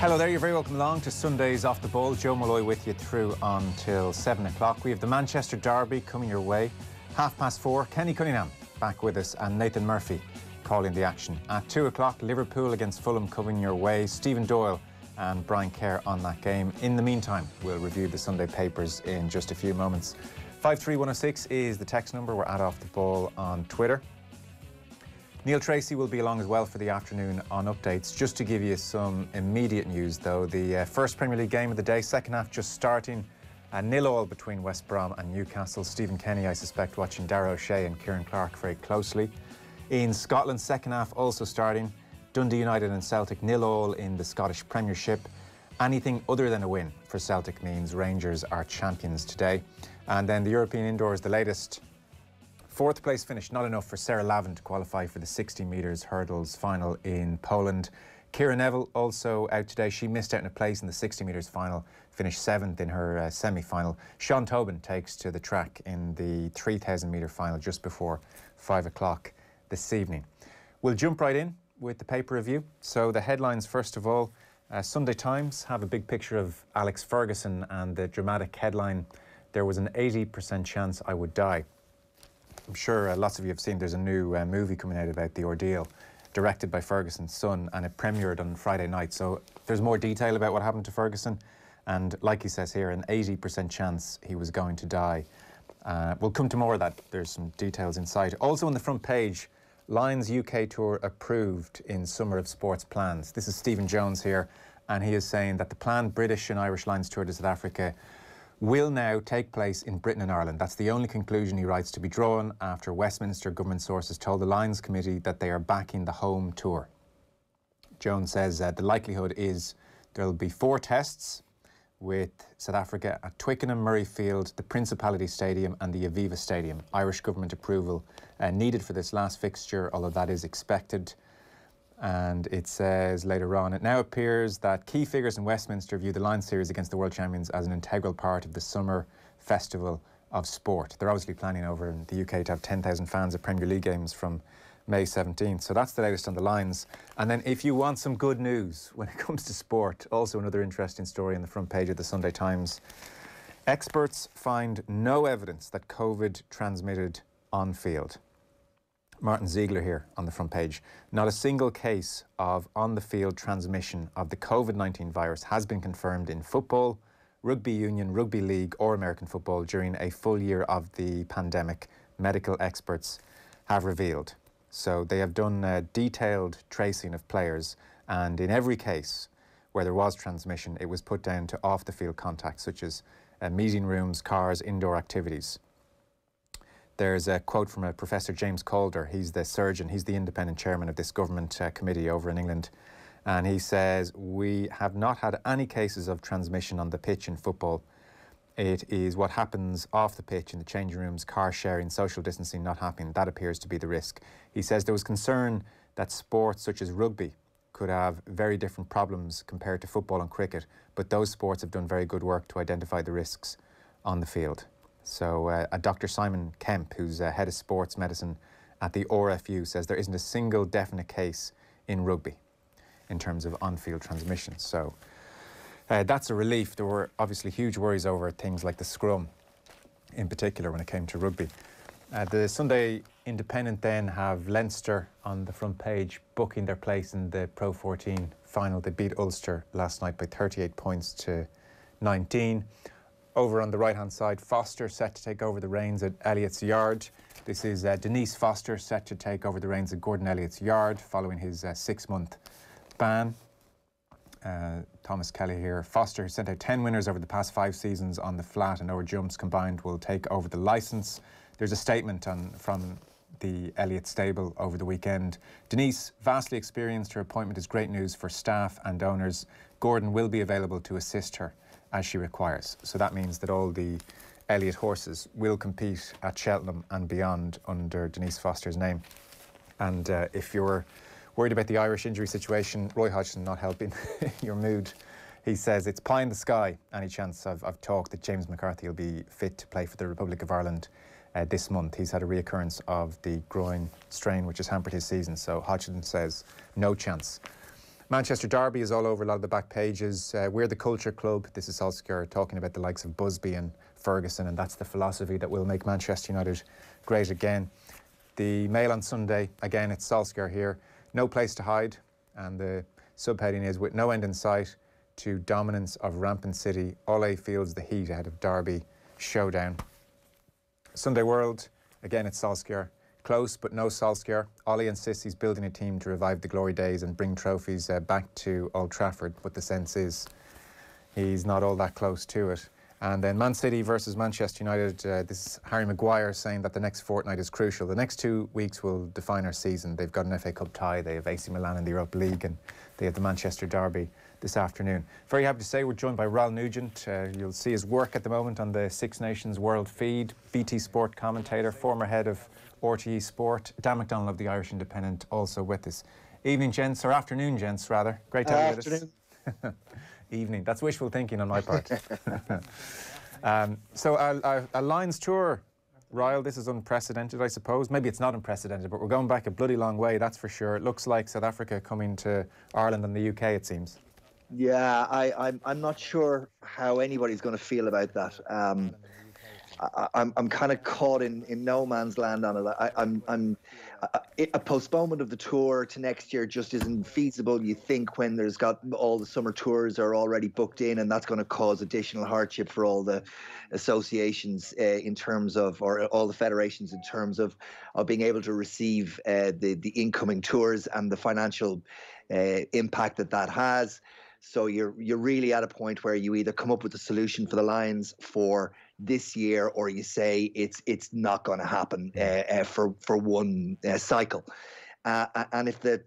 Hello there, you're very welcome along to Sundays Off the Ball. Joe Molloy with you through until 7 o'clock. We have the Manchester Derby coming your way. Half past four, Kenny Cunningham back with us and Nathan Murphy calling the action. At 2 o'clock, Liverpool against Fulham coming your way. Stephen Doyle and Brian Kerr on that game. In the meantime, we'll review the Sunday papers in just a few moments. 53106 is the text number. We're at Off the Ball on Twitter. Neil Tracy will be along as well for the afternoon on updates. Just to give you some immediate news, though, the uh, first Premier League game of the day, second half just starting. Uh, nil all between West Brom and Newcastle. Stephen Kenny, I suspect, watching Dara O'Shea and Ciaran Clark very closely. In Scotland, second half also starting. Dundee United and Celtic nil all in the Scottish Premiership. Anything other than a win for Celtic means Rangers are champions today. And then the European indoors, the latest Fourth place finish, not enough for Sarah Lavin to qualify for the 60 metres hurdles final in Poland. Ciara Neville also out today. She missed out in a place in the 60 metres final, finished seventh in her uh, semi final. Sean Tobin takes to the track in the 3,000 metre final just before five o'clock this evening. We'll jump right in with the paper review. So, the headlines first of all uh, Sunday Times have a big picture of Alex Ferguson and the dramatic headline There was an 80% chance I would die. I'm sure uh, lots of you have seen there's a new uh, movie coming out about the ordeal, directed by Ferguson's son, and it premiered on Friday night. So there's more detail about what happened to Ferguson. And like he says here, an 80% chance he was going to die. Uh, we'll come to more of that. There's some details inside. Also on the front page, Lions UK Tour approved in Summer of Sports plans. This is Stephen Jones here, and he is saying that the planned British and Irish Lions Tour to South Africa will now take place in Britain and Ireland. That's the only conclusion he writes to be drawn after Westminster government sources told the Lions Committee that they are backing the home tour. Jones says uh, the likelihood is there will be four tests with South Africa at Twickenham, Murrayfield, the Principality Stadium, and the Aviva Stadium. Irish government approval uh, needed for this last fixture, although that is expected. And it says later on, it now appears that key figures in Westminster view the Lions series against the world champions as an integral part of the summer festival of sport. They're obviously planning over in the UK to have 10,000 fans at Premier League games from May 17th. So that's the latest on the Lions. And then if you want some good news when it comes to sport, also another interesting story on the front page of the Sunday Times. Experts find no evidence that COVID transmitted on field. Martyn Ziegler here on the front page. Not a single case of on the field transmission of the COVID 19 virus has been confirmed in football, rugby union, rugby league, or American football during a full year of the pandemic, medical experts have revealed. So they have done detailed tracing of players, and in every case where there was transmission, it was put down to off the field contact, such as uh, meeting rooms, cars, indoor activities. There's a quote from a Professor James Calder. He's the surgeon, he's the independent chairman of this government uh, committee over in England. And he says, We have not had any cases of transmission on the pitch in football. It is what happens off the pitch in the changing rooms, car sharing, social distancing not happening. That appears to be the risk. He says there was concern that sports such as rugby could have very different problems compared to football and cricket, but those sports have done very good work to identify the risks on the field. So, uh, Dr. Simon Kemp, who's uh, head of sports medicine at the RFU, says there isn't a single definite case in rugby in terms of on field transmission. So, uh, that's a relief. There were obviously huge worries over things like the scrum, in particular, when it came to rugby. Uh, the Sunday Independent then have Leinster on the front page booking their place in the Pro 14 final. They beat Ulster last night by 38 points to 19. Over on the right hand side, Foster set to take over the reins at Elliott's Yard. This is uh, Denise Foster set to take over the reins at Gordon Elliott's Yard following his uh, six month ban. Uh, Thomas Kelly here. Foster, sent out 10 winners over the past five seasons on the flat and over jumps combined, will take over the licence. There's a statement on, from the Elliott stable over the weekend. Denise, vastly experienced, her appointment is great news for staff and owners. Gordon will be available to assist her as she requires. So that means that all the Elliott horses will compete at Cheltenham and beyond under Denise Foster's name. And uh, if you're worried about the Irish injury situation, Roy Hodgson not helping your mood. He says it's pie in the sky. Any chance I've, I've talked that James McCarthy will be fit to play for the Republic of Ireland uh, this month. He's had a reoccurrence of the groin strain, which has hampered his season. So Hodgson says no chance. Manchester Derby is all over a lot of the back pages. Uh, we're the culture club. This is Solskjaer talking about the likes of Busby and Ferguson, and that's the philosophy that will make Manchester United great again. The Mail on Sunday, again, it's Solskjaer here. No place to hide, and the subheading is with no end in sight to dominance of rampant City. Ole feels the heat ahead of Derby showdown. Sunday World, again, it's Solskjaer. Close, but no Solskjaer. Ole insists he's building a team to revive the glory days and bring trophies uh, back to Old Trafford, but the sense is he's not all that close to it. And then Man City versus Manchester United. Uh, this is Harry Maguire saying that the next fortnight is crucial. The next two weeks will define our season. They've got an FA Cup tie, they have AC Milan in the Europa League, and they have the Manchester Derby this afternoon. Very happy to say we're joined by Ryle Nugent. Uh, you'll see his work at the moment on the Six Nations World feed, BT Sport commentator, former head of RTE Sport. Dan McDonnell of the Irish Independent also with us. Evening, gents, or afternoon, gents, rather. Great to have you with us. Evening. That's wishful thinking on my part. um, so, a, a, a Lions tour Ryle, this is unprecedented, I suppose. Maybe it's not unprecedented, but we're going back a bloody long way, that's for sure. It looks like South Africa coming to Ireland and the UK, it seems. Yeah, I, I'm, I'm not sure how anybody's going to feel about that. Um, I, I'm I'm kind of caught in, in no man's land on it. I, I'm I'm a postponement of the tour to next year just isn't feasible. You think when there's got all the summer tours are already booked in, and that's going to cause additional hardship for all the associations uh, in terms of, or all the federations in terms of, of being able to receive uh, the the incoming tours and the financial uh, impact that that has. So you're you're really at a point where you either come up with a solution for the Lions for this year, or you say it's it's not going to happen uh, uh, for for one uh, cycle. Uh, and if the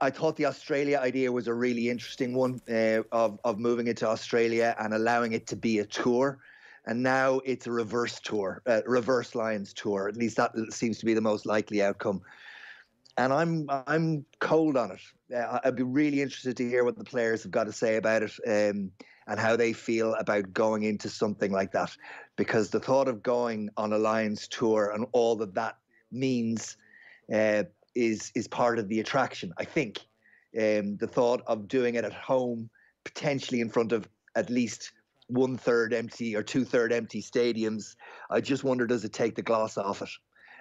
I thought the Australia idea was a really interesting one uh, of of moving it to Australia and allowing it to be a tour. And now it's a reverse tour, uh, reverse Lions tour. At least that seems to be the most likely outcome. And I'm I'm cold on it. I'd be really interested to hear what the players have got to say about it. Um, and how they feel about going into something like that. Because the thought of going on a Lions tour and all that that means uh, is is part of the attraction. I think um, the thought of doing it at home, potentially in front of at least one third empty or two third empty stadiums. I just wonder does it take the gloss off it?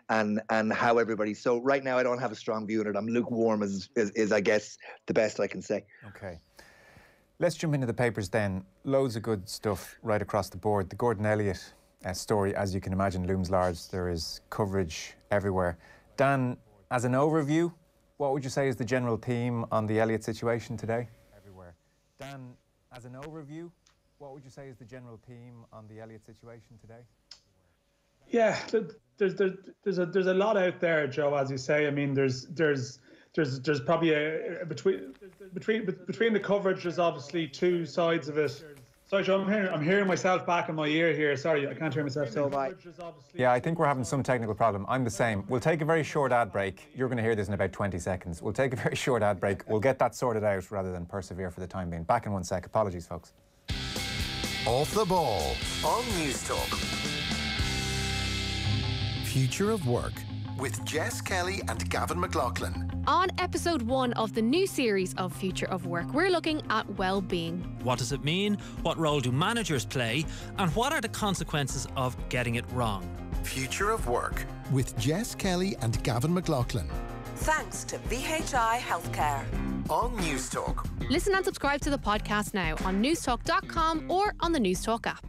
and and how everybody. So right now, I don't have a strong view on it. I'm lukewarm, is, is, is I guess the best I can say. Okay. Let's jump into the papers then. Loads of good stuff right across the board. The Gordon Elliott uh, story, as you can imagine, looms large. There is coverage everywhere. Dan, as an overview, what would you say is the general theme on the Elliott situation today? Everywhere. Dan, as an overview, what would you say is the general theme on the Elliott situation today? Yeah, there's there's there's a there's a lot out there, Joe. As you say, I mean, there's there's there's there's probably a, between between between the coverage. There's obviously two sides of it. Sorry, Joe, I'm hearing, I'm hearing myself back in my ear here. Sorry, I can't hear myself. So bye. Yeah, I think we're having some technical problem. I'm the same. We'll take a very short ad break. You're going to hear this in about 20 seconds. We'll take a very short ad break. We'll get that sorted out rather than persevere for the time being. Back in one sec. Apologies, folks. Off the ball on News Talk. Future of work with Jess Kelly and Gavin McLaughlin. On episode one of the new series of Future of Work, we're looking at well-being. What does it mean? What role do managers play? And what are the consequences of getting it wrong? Future of Work with Jess Kelly and Gavin McLaughlin. Thanks to VHI Healthcare. On Newstalk. Listen and subscribe to the podcast now on newstalk.com or on the Newstalk app.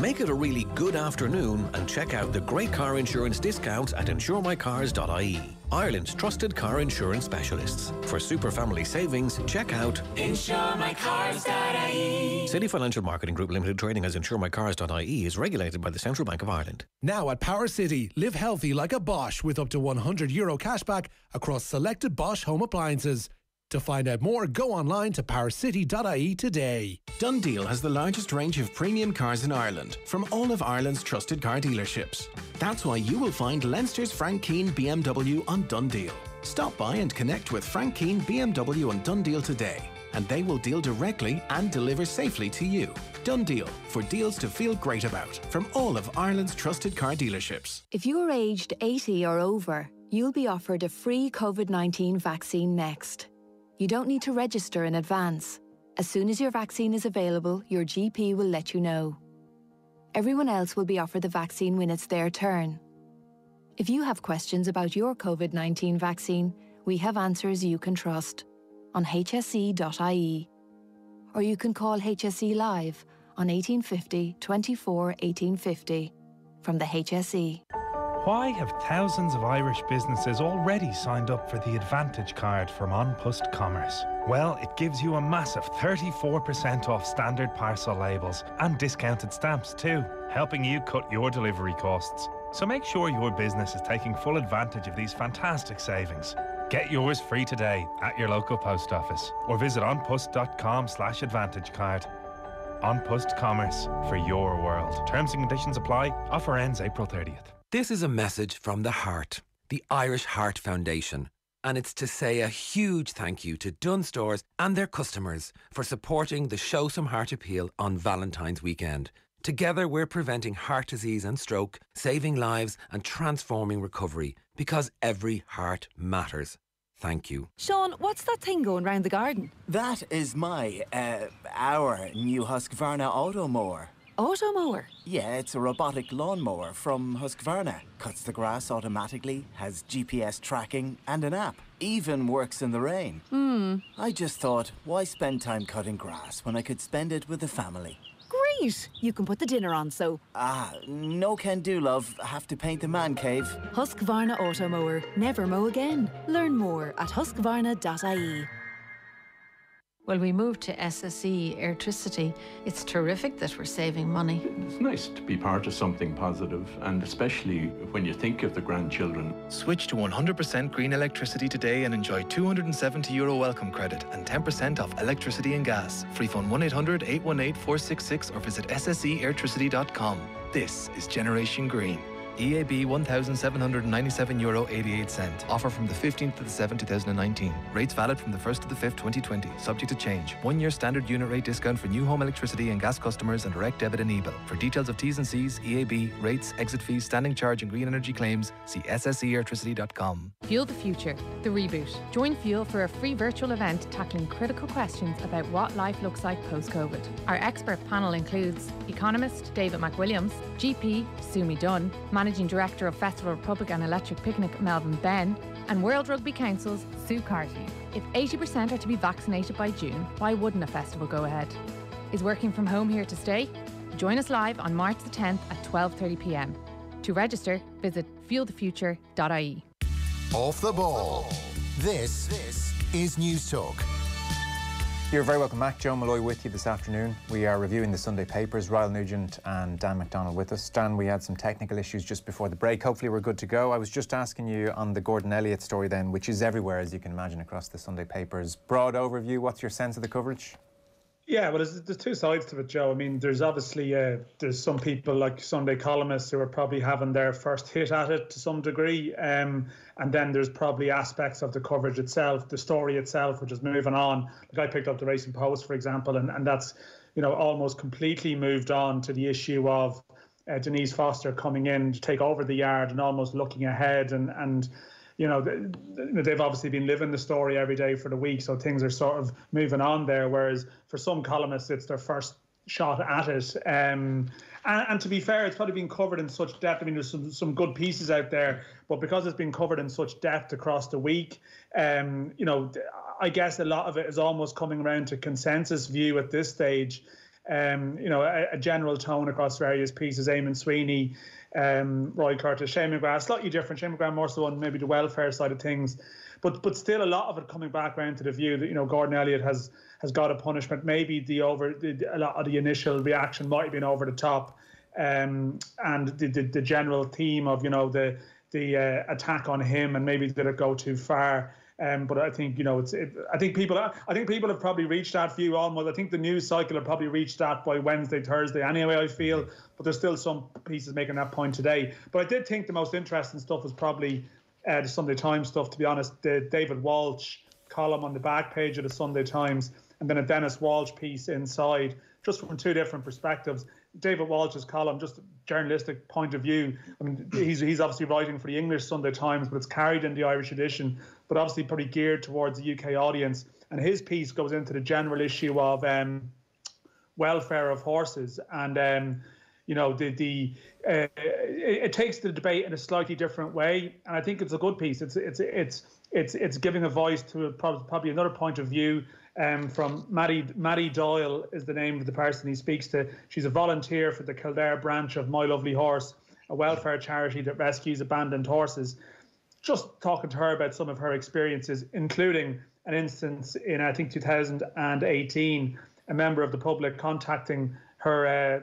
Make it a really good afternoon and check out the great car insurance discounts at insuremycars.ie. Ireland's trusted car insurance specialists. For super family savings, check out insuremycars.ie. City Financial Marketing Group Limited trading as insuremycars.ie is regulated by the Central Bank of Ireland. Now at Power City, live healthy like a Bosch with up to 100 euro cashback across selected Bosch home appliances. To find out more, go online to powercity.ie today. DoneDeal has the largest range of premium cars in Ireland from all of Ireland's trusted car dealerships. That's why you will find Leinster's Frank Keane BMW on DoneDeal. Stop by and connect with Frank Keane BMW on DoneDeal today, and they will deal directly and deliver safely to you. DoneDeal for deals to feel great about from all of Ireland's trusted car dealerships. If you're aged 80 or over, You'll be offered a free COVID 19 vaccine next. You don't need to register in advance. As soon as your vaccine is available, your GP will let you know. Everyone else will be offered the vaccine when it's their turn. If you have questions about your COVID 19 vaccine, we have answers you can trust on hse.ie. Or you can call HSE Live on 1850 24 1850 from the HSE. Why have thousands of Irish businesses already signed up for the Advantage card from OnPost Commerce? Well, it gives you a massive 34% off standard parcel labels and discounted stamps too, helping you cut your delivery costs. So make sure your business is taking full advantage of these fantastic savings. Get yours free today at your local post office or visit onpost.com slash advantage card. On Post Commerce for your world. Terms and conditions apply. Offer ends April 30th. This is a message from the Heart, the Irish Heart Foundation. And it's to say a huge thank you to Dunnes Stores and their customers for supporting the Show Some Heart appeal on Valentine's weekend. Together, we're preventing heart disease and stroke, saving lives, and transforming recovery because every heart matters. Thank you. Sean, what's that thing going round the garden? That is my, uh, our new Husqvarna Auto Mower. Auto mower? Yeah, it's a robotic lawnmower from Husqvarna. Cuts the grass automatically, has GPS tracking and an app. Even works in the rain. Hmm. I just thought, why spend time cutting grass when I could spend it with the family? Great! You can put the dinner on, so. Ah, no can do, love. Have to paint the man cave. Husqvarna Auto Mower. Never mow again. Learn more at husqvarna.ie. Well, we moved to SSE Electricity. It's terrific that we're saving money. It's nice to be part of something positive, and especially when you think of the grandchildren. Switch to 100% green electricity today and enjoy 270 euro welcome credit and 10% off electricity and gas. Free phone 1 800 818 466 or visit sseelectricity.com. This is Generation Green. EAB 1,797 euro 88 cent. Offer from the 15th to the 7th, 2019. Rates valid from the 1st to the 5th, 2020. Subject to change. One year standard unit rate discount for new home electricity and gas customers and direct debit and e-bill. For details of T's and C's, EAB, rates, exit fees, standing charge and green energy claims, see sseelectricity.com. Fuel the Future, the reboot. Join Fuel for a free virtual event tackling critical questions about what life looks like post COVID. Our expert panel includes economist David McWilliams, GP Sumi Dunne, Managing Director of Festival Republic and Electric Picnic Melvin Benn, and World Rugby Council's Su Carty. If 80% are to be vaccinated by June, why wouldn't a festival go ahead? Is working from home here to stay? Join us live on March the 10th at 12:30 p.m. To register, visit fuelthefuture.ie. Off the ball. This, this is News Talk. You're very welcome back. Joe Molloy with you this afternoon. We are reviewing the Sunday papers. Ryle Nugent and Dan McDonnell with us. Dan, we had some technical issues just before the break. Hopefully, we're good to go. I was just asking you on the Gordon Elliott story, then, which is everywhere, as you can imagine, across the Sunday papers. Broad overview. What's your sense of the coverage? Yeah, well, there's, there's two sides to it, Joe. I mean, there's obviously uh, there's some people like Sunday columnists who are probably having their first hit at it to some degree, um, and then there's probably aspects of the coverage itself, the story itself, which is moving on. Like I picked up the Racing Post, for example, and, and that's you know almost completely moved on to the issue of uh, Denise Foster coming in to take over the yard and almost looking ahead and and you know, they've obviously been living the story every day for the week, so things are sort of moving on there. Whereas for some columnists, it's their first shot at it. Um, and, and, to be fair, it's probably been covered in such depth. I mean, there's some, some good pieces out there, but because it's been covered in such depth across the week, um, you know, I guess a lot of it is almost coming around to consensus view at this stage. Um, you know, a, a, general tone across various pieces. Eamonn Sweeney um, Roy Curtis, Shane McGrath, slightly different. Shane McGrath more so on maybe the welfare side of things, but but still a lot of it coming back around to the view that you know Gordon Elliott has has got a punishment. Maybe the over the, a lot of the initial reaction might have been over the top, um, and the, the, the general theme of you know the the uh, attack on him and maybe did it go too far. Um, but I think you know it's. It, I think people. I think people have probably reached that view almost. I think the news cycle have probably reached that by Wednesday, Thursday. Anyway, I feel. But there's still some pieces making that point today. But I did think the most interesting stuff was probably uh, the Sunday Times stuff. To be honest, the David Walsh column on the back page of the Sunday Times, and then a Denis Walsh piece inside just from two different perspectives. David Walsh's column, just a journalistic point of view. I mean, he's he's obviously writing for the English Sunday Times, but it's carried in the Irish edition, but obviously probably geared towards the UK audience. And his piece goes into the general issue of um, welfare of horses and. Um, you know the the uh, it, it, takes the debate in a slightly different way, and I think it's a good piece. It's it's it's it's it's giving a voice to probably another point of view um, from Maddie, Maddie Doyle is the name of the person he speaks to. She's a volunteer for the Kildare branch of My Lovely Horse, a welfare charity that rescues abandoned horses. Just talking to her about some of her experiences, including an instance in, I think, 2018, a member of the public contacting her, uh,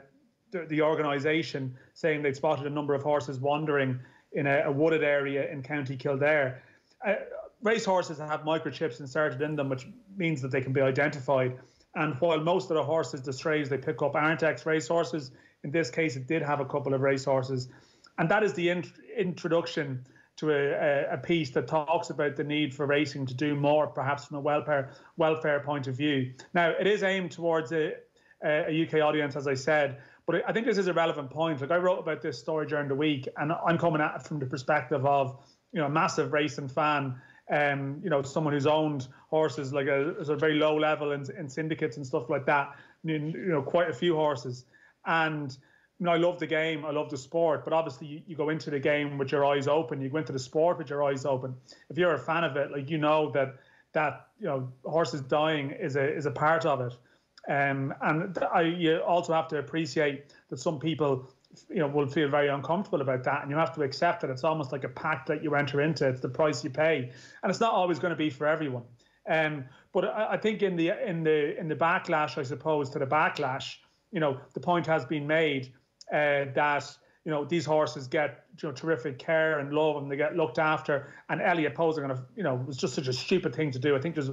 the, the organisation, saying they'd spotted a number of horses wandering in a, a wooded area in County Kildare. Uh, racehorses have microchips inserted in them, which means that they can be identified. And while most of the horses, the strays they pick up aren't ex race horses, in this case it did have a couple of race horses. And that is the in- introduction to a, a, piece that talks about the need for racing to do more, perhaps from a welfare welfare point of view. Now, it is aimed towards a, a UK audience, as I said, but I think this is a relevant point. Like I wrote about this story during the week, and I'm coming at it from the perspective of you know a massive racing fan um, you know, someone who's owned horses like a, a very low level in, in syndicates and stuff like that. You know, quite a few horses, and I love the game. I love the sport, but obviously you, you, go into the game with your eyes open. You go into the sport with your eyes open. If you're a fan of it, like you know that that you know horses dying is a is a part of it. Um, and I, you also have to appreciate that some people you know will feel very uncomfortable about that and you have to accept that it's almost like a pact that you enter into it's the price you pay and it's not always going to be for everyone um, but I, I, think in the in the in the backlash i suppose to the backlash you know the point has been made uh, that you know these horses get you know terrific care and love and they get looked after and Elliott are going to you know it was just such a stupid thing to do i think there's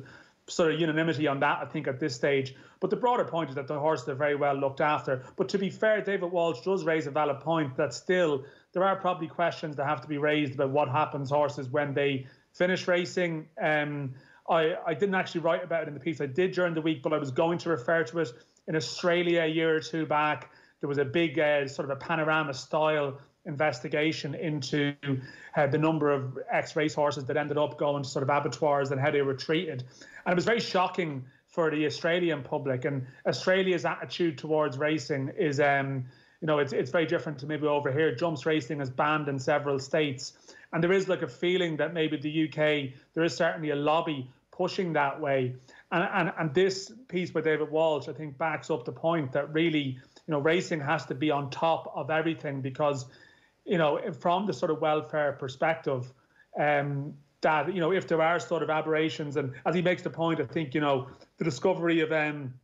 sort of unanimity on that, I think, at this stage. But the broader point is that the horses are very well looked after. But to be fair, David Walsh does raise a valid point that still there are probably questions that have to be raised about what happens horses when they finish racing. Um, I, I didn't actually write about it in the piece I did during the week, but I was going to refer to it in Australia a year or two back. There was a big uh, sort of a panorama style investigation into uh, the number of ex racehorses that ended up going to sort of abattoirs and how they were treated. And it was very shocking for the Australian public. And Australia's attitude towards racing is, um, you know, it's, it's very different to maybe over here. Jumps racing is banned in several states. And there is like a feeling that maybe the UK, there is certainly a lobby pushing that way. And, and, and this piece by David Walsh, I think, backs up the point that really, you know, racing has to be on top of everything because, you know, from the sort of welfare perspective, um, that you know if there are sort of aberrations and as he makes the point i think you know the discovery of um,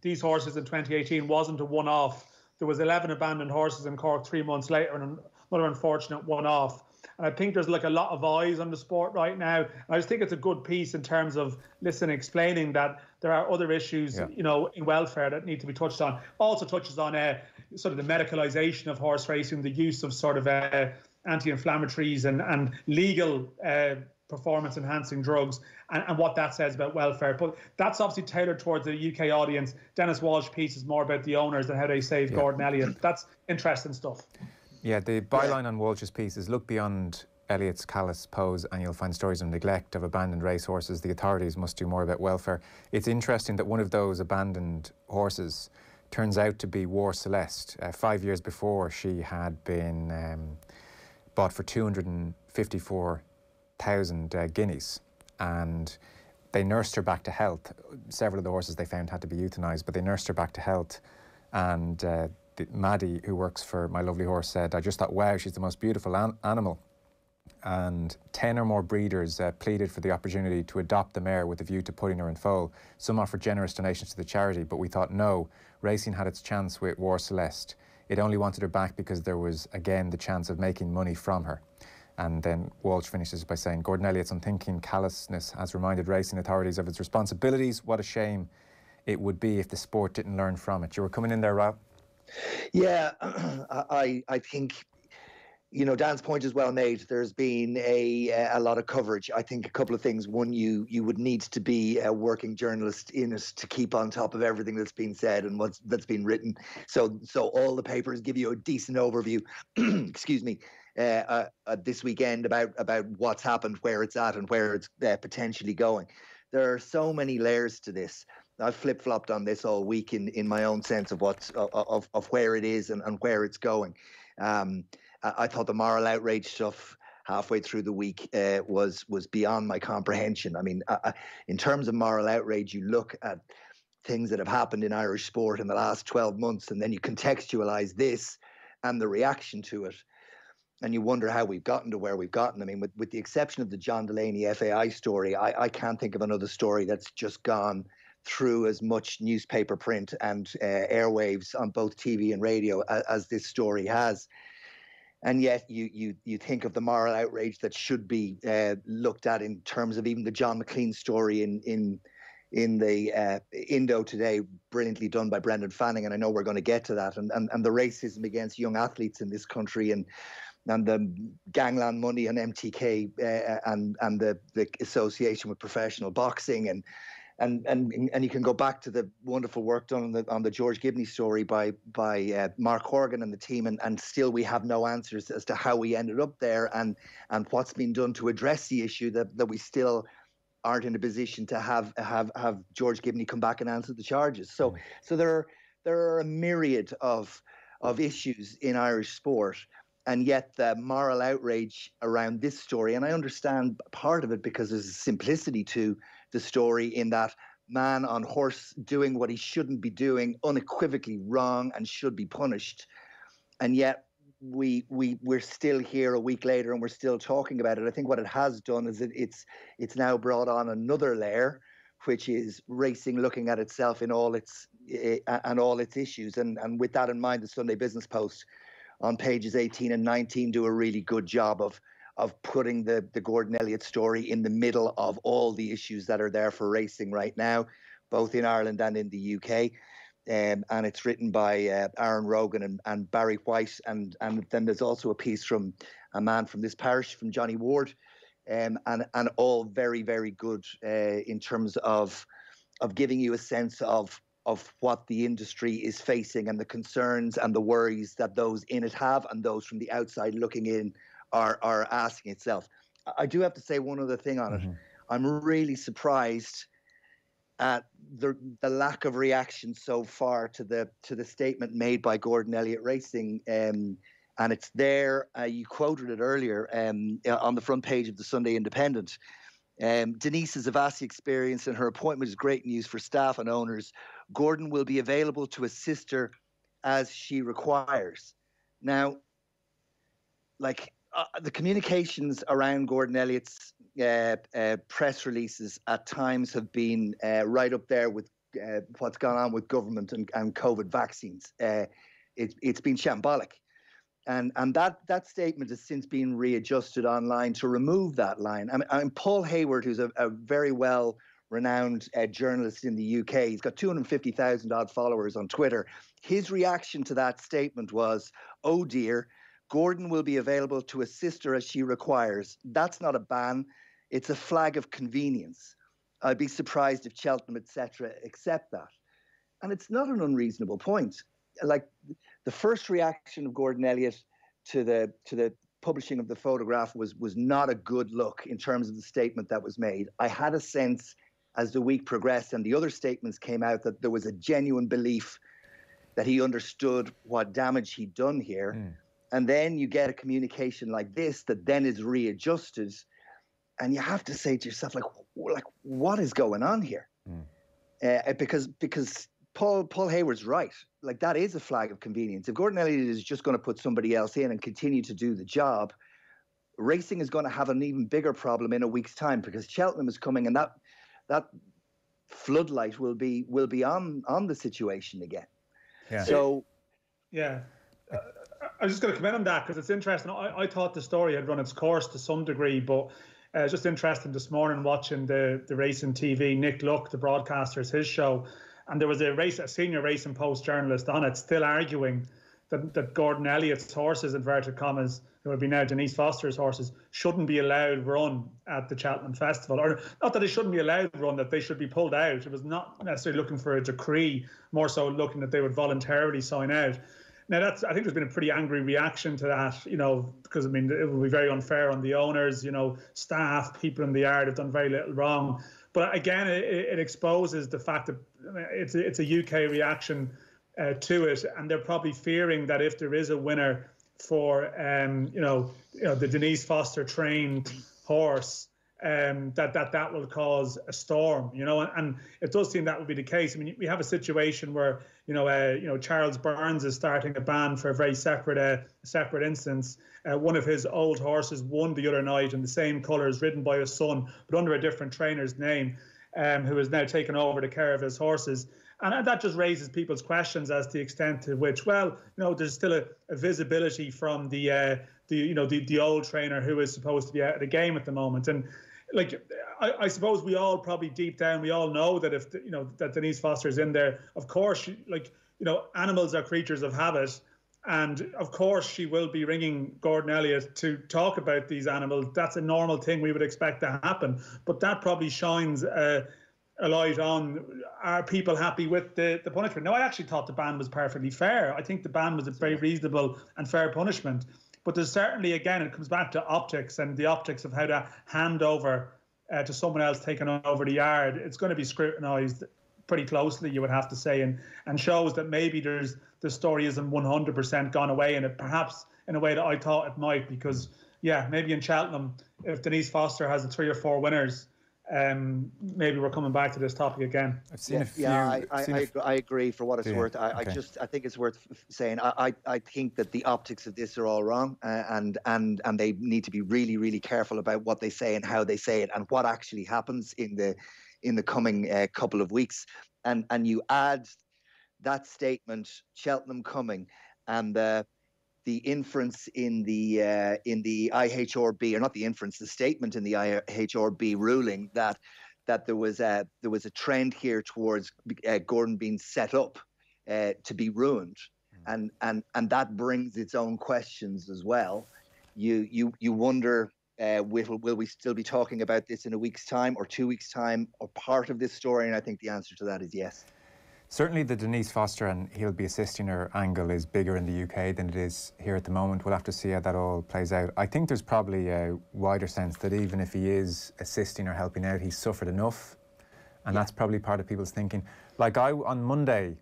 these horses in 2018 wasn't a one-off. There was 11 abandoned horses in cork three months later and another unfortunate one-off and i think there's like a lot of eyes on the sport right now and i just think it's a good piece in terms of listen explaining that there are other issues yeah. you know in welfare that need to be touched on also touches on uh, sort of the medicalization of horse racing the use of sort of uh, anti-inflammatories and and legal uh, performance enhancing drugs and, and what that says about welfare. But that's obviously tailored towards the UK audience. Denis Walsh piece is more about the owners and how they save yeah. Gordon Elliott. That's interesting stuff. Yeah, the byline on Walsh's piece is look beyond Elliott's callous pose and you'll find stories of neglect of abandoned racehorses. The authorities must do more about welfare. It's interesting that one of those abandoned horses turns out to be War Celeste. Uh, five years before, she had been um, bought for 254 thousand uh, guineas, and they nursed her back to health. Several of the horses they found had to be euthanized, but they nursed her back to health. And uh, the, Maddie, who works for My Lovely Horse, said, "I just thought, wow, she's the most beautiful an- animal." And 10 or more breeders uh, pleaded for the opportunity to adopt the mare with a view to putting her in foal. Some offered generous donations to the charity, but we thought no, racing had its chance with War Celeste. It only wanted her back because there was, again, the chance of making money from her. And then Walsh finishes by saying, Gordon Elliott's unthinking callousness has reminded racing authorities of its responsibilities. What a shame it would be if the sport didn't learn from it. You were coming in there, Rob? Yeah, I, I think you know, Dan's point is well made. There's been a a lot of coverage. I think a couple of things. One, you you would need to be a working journalist in it to keep on top of everything that's been said and what's that's been written. So so all the papers give you a decent overview. excuse me. Uh, uh, uh, this weekend about about what's happened, where it's at, and where it's uh, potentially going. There are so many layers to this. I've flip flopped on this all week in, in my own sense of what's of, of where it is and, and where it's going. Um, I thought the moral outrage stuff halfway through the week uh, was was beyond my comprehension. I mean, uh, in terms of moral outrage, you look at things that have happened in Irish sport in the last 12 months, and then you contextualize this and the reaction to it, and you wonder how we've gotten to where we've gotten. I mean, with, with the exception of the John Delaney FAI story, I, I can't think of another story that's just gone through as much newspaper print and uh, airwaves on both TV and radio as, as this story has. And yet you you you think of the moral outrage that should be uh, looked at in terms of even the John McLean story in in in the uh, Indo today, brilliantly done by Brendan Fanning, and I know we're going to get to that, and, and and the racism against young athletes in this country, and and the gangland money and MTK, uh, and and the the association with professional boxing, and and and and you can go back to the wonderful work done on the on the George Gibney story by by uh, Mark Horgan and the team, and, and still we have no answers as to how we ended up there and and what's been done to address the issue that that we still aren't in a position to have have have George Gibney come back and answer the charges. So mm. so there are there are a myriad of of issues in Irish sport and yet the moral outrage around this story and i understand part of it because there's a simplicity to the story in that man on horse doing what he shouldn't be doing, unequivocally wrong and should be punished. And yet we we we're still here a week later and we're still talking about it. I think what it has done is it, it's it's now brought on another layer, which is racing looking at itself in all its uh, and all its issues. And and with that in mind, the Sunday Business Post on pages 18 and 19 do a really good job of of putting the, the Gordon Elliott story in the middle of all the issues that are there for racing right now, both in Ireland and in the UK. Um, and it's written by uh, Aaron Rogan and, and Barry White. And, and then there's also a piece from a man from this parish, from Johnny Ward. Um, and, and all very, very good uh, in terms of, of giving you a sense of, of what the industry is facing and the concerns and the worries that those in it have and those from the outside looking in are are asking itself. I do have to say one other thing on mm-hmm. it. I'm really surprised at the the lack of reaction so far to the to the statement made by Gordon Elliott Racing. Um, and it's there. Uh, you quoted it earlier um, uh, on the front page of the Sunday Independent. Um, Denise's Avassi experience and her appointment is great news for staff and owners. Gordon will be available to assist her as she requires. Now, like uh, the communications around Gordon Elliott's uh, uh, press releases at times have been uh, right up there with uh, what's gone on with government and, and COVID vaccines. It, it's been shambolic. And, and that, that statement has since been readjusted online to remove that line. I mean, I Paul Hayward, who's a, a very well renowned journalist in the UK, he's got 250,000 odd followers on Twitter. His reaction to that statement was, oh dear, Gordon will be available to assist her as she requires. That's not a ban, it's a flag of convenience. I'd be surprised if Cheltenham, etc., accept that. And it's not an unreasonable point. Like the first reaction of Gordon Elliott to the to the publishing of the photograph was was not a good look in terms of the statement that was made. I had a sense as the week progressed and the other statements came out that there was a genuine belief that he understood what damage he'd done here. Mm and then you get a communication like this that then is readjusted and you have to say to yourself like like what is going on here? Mm. uh, because because Paul Paul Hayward's right. Like that is a flag of convenience. If Gordon Elliott is just going to put somebody else in and continue to do the job racing is going to have an even bigger problem in a week's time because Cheltenham is coming and that that floodlight will be will be on on the situation again. Yeah. so yeah I was just going to comment on that because it's interesting. I, I thought the story had run its course to some degree, but uh, just interesting this morning watching the the racing TV. Nick Luck, the broadcaster's his show, and there was a race, a senior racing post journalist on it, still arguing that, that Gordon Elliott's horses, inverted commas, who would be now Denise Foster's horses, shouldn't be allowed run at the Cheltenham Festival. Or not that they shouldn't be allowed run, that they should be pulled out. It was not necessarily looking for a decree, more so looking that they would voluntarily sign out. Now that's I think there's been a pretty angry reaction to that, you know, because I mean it would be very unfair on the owners, you know, staff, people in the yard have done very little wrong. But again, it, it exposes the fact that it's a, it's a UK reaction uh, to it, and they're probably fearing that if there is a winner for um, you know, you know the Denise Foster trained horse, um, that that that will cause a storm, you know, and, and, it does seem that would be the case. I mean, we have a situation where you know, uh, you know, Charles Byrnes is starting a ban for a very separate uh, separate instance. Uh, one of his old horses won the other night in the same colours, ridden by his son, but under a different trainer's name, um, who has now taken over the care of his horses. And that just raises people's questions as to the extent to which, well, you know, there's still a, a visibility from the, uh, the, you know, the, the old trainer who is supposed to be out of the game at the moment. And like, I, I suppose we all probably deep down, we all know that if, you know, that Denise Foster is in there, of course, like, you know, animals are creatures of habit. And of course, she will be ringing Gordon Elliott to talk about these animals. That's a normal thing we would expect to happen. But that probably shines uh, a light on are people happy with the, the punishment? No, I actually thought the ban was perfectly fair. I think the ban was a very reasonable and fair punishment. But there's certainly, again, it comes back to optics and the optics of how to hand over uh, to someone else taking over the yard. It's going to be scrutinised pretty closely, you would have to say, and and shows that maybe there's the story isn't 100% gone away, and it perhaps in a way that I thought it might, because yeah, maybe in Cheltenham, if Denise Foster has the three or four winners um, maybe we're coming back to this topic again. I've seen yeah, a few. Yeah, I, I, I, I, agree for what it's worth. I, okay. I, just I think it's worth saying. I, I think that the optics of this are all wrong, uh, and and and they need to be really really careful about what they say and how they say it and what actually happens in the in the coming uh, couple of weeks. And and you add that statement, Cheltenham coming, and. Uh, the inference in the uh, in the IHRB, or not the inference, the statement in the IHRB ruling that that there was a there was a trend here towards uh, Gordon being set up uh, to be ruined, mm. and and and that brings its own questions as well. You you you wonder. Uh, will, will we still be talking about this in a week's time or two weeks' time or part of this story? And I think the answer to that is yes. Certainly, the Denise Foster and he'll be assisting her angle is bigger in the UK than it is here at the moment. We'll have to see how that all plays out. I think there's probably a wider sense that even if he is assisting or helping out, he's suffered enough. And yeah. that's probably part of people's thinking. Like, I, on Monday,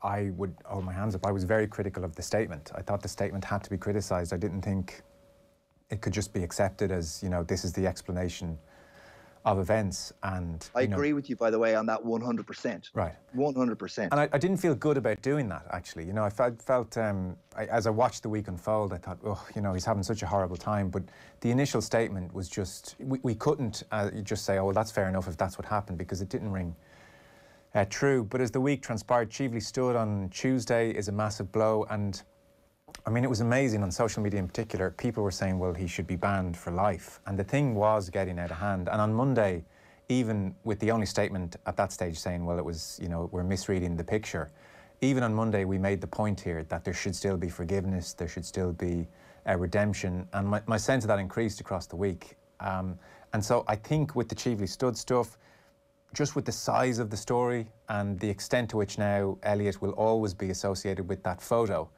I would hold my hands up. I was very critical of the statement. I thought the statement had to be criticised. I didn't think it could just be accepted as, you know, this is the explanation of events. And I agree with you, by the way, on that 100%. Right. 100%. And I, I didn't feel good about doing that, actually. You know, I felt, felt um, I, as I watched the week unfold, I thought, oh, you know, he's having such a horrible time. But the initial statement was just, we, we couldn't uh, just say, oh, well, that's fair enough if that's what happened, because it didn't ring. Uh, true, but as the week transpired, Cheveley Stud on Tuesday is a massive blow, and I mean, it was amazing on social media in particular. People were saying, well, he should be banned for life. And the thing was getting out of hand. And on Monday, even with the only statement at that stage saying, well, it was, you know, we're misreading the picture, even on Monday, we made the point here that there should still be forgiveness, there should still be a redemption. And my, my sense of that increased across the week. Um, and so I think with the Cheveley Stud stuff, just with the size of the story and the extent to which now Elliott will always be associated with that photo,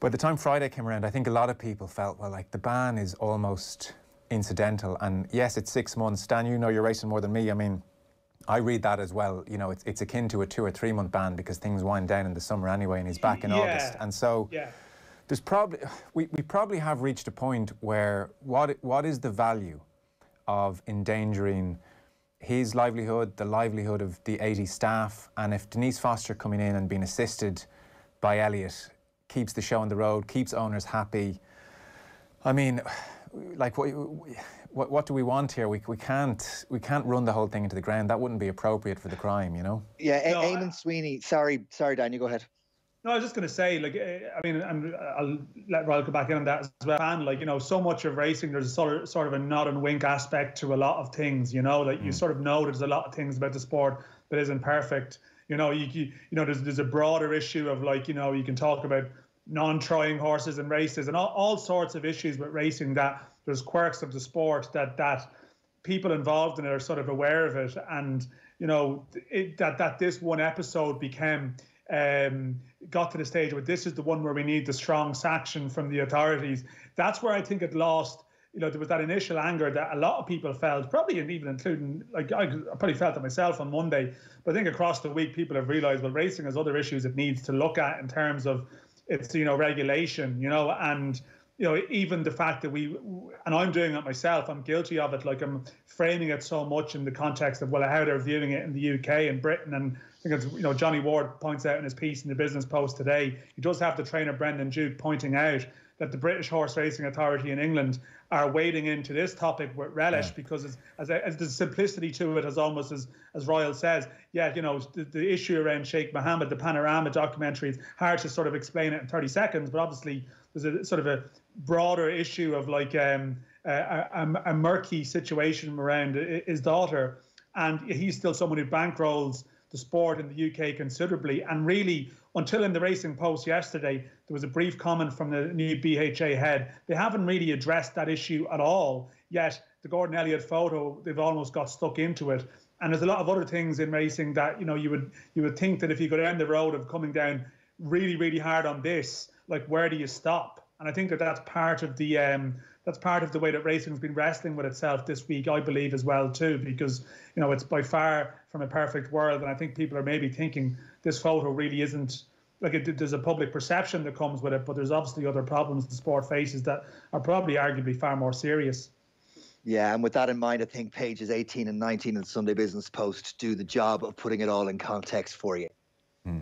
by the time Friday came around, I think a lot of people felt, well, like the ban is almost incidental. And yes, it's six months. Dan, you know you're racing more than me. I mean, I read that as well. You know, it's, it's akin to a two or three month ban because things wind down in the summer anyway, and he's back in yeah. August. And so yeah. there's probably we, we probably have reached a point where what what is the value of endangering his livelihood, the livelihood of the 80 staff, and if Denise Foster coming in and being assisted by Elliott keeps the show on the road, keeps owners happy. I mean, like what, what, what do we want here? We, we can't we can't run the whole thing into the ground. That wouldn't be appropriate for the crime, you know. Yeah, no, Eamonn Sweeney. Sorry, sorry, Dan. You go ahead. No, I was just going to say, like, eh, I mean, and I'll let Ryle go back in on that as well. And like, you know, so much of racing, there's a sort of, sort of a nod and wink aspect to a lot of things. You know, like mm. you sort of know there's a lot of things about the sport that isn't perfect. You know, you, you know, there's there's a broader issue of like, you know, you can talk about non-trying horses and races and all, all sorts of issues with racing that there's quirks of the sport that that people involved in it are sort of aware of it. And you know it, that that this one episode became um, got to the stage where this is the one where we need the strong sanction from the authorities. That's where i think it lost you know, there was that initial anger that a lot of people felt, probably even including, like I probably felt it myself on Monday. But I think across the week, people have realised, well, racing has other issues it needs to look at in terms of its, you know, regulation, you know, and you know, even the fact that we, and I'm doing it myself, I'm guilty of it. Like I'm framing it so much in the context of well, how they're viewing it in the UK and Britain, and I think it's you know Johnny Ward points out in his piece in the Business Post today. He does have the trainer Brendan Duke pointing out that the British Horse Racing Authority in England are wading into this topic with relish yeah. because as, as, as, the simplicity to it as almost as as Ryle says, yeah, you know, the, the issue around Sheikh Mohammed, the panorama documentary, it's hard to sort of explain it in 30 seconds, but obviously there's a sort of a broader issue of like um, a, a, a murky situation around his daughter, and he's still someone who bankrolls the sport in the UK considerably. And really, until in the Racing Post yesterday, there was a brief comment from the new BHA head. They haven't really addressed that issue at all. Yet the Gordon Elliott photo, they've almost got stuck into it. And there's a lot of other things in racing that you know you would you would think that if you go down the road of coming down really really hard on this, like where do you stop? And I think that that's part of the um, that's part of the way that racing's been wrestling with itself this week, I believe, as well too, because you know it's by far from a perfect world, and I think people are maybe thinking this photo really isn't like it, there's a public perception that comes with it, but there's obviously other problems the sport faces that are probably arguably far more serious. Yeah, and with that in mind, I think pages 18 and 19 in Sunday Business Post do the job of putting it all in context for you. Hmm.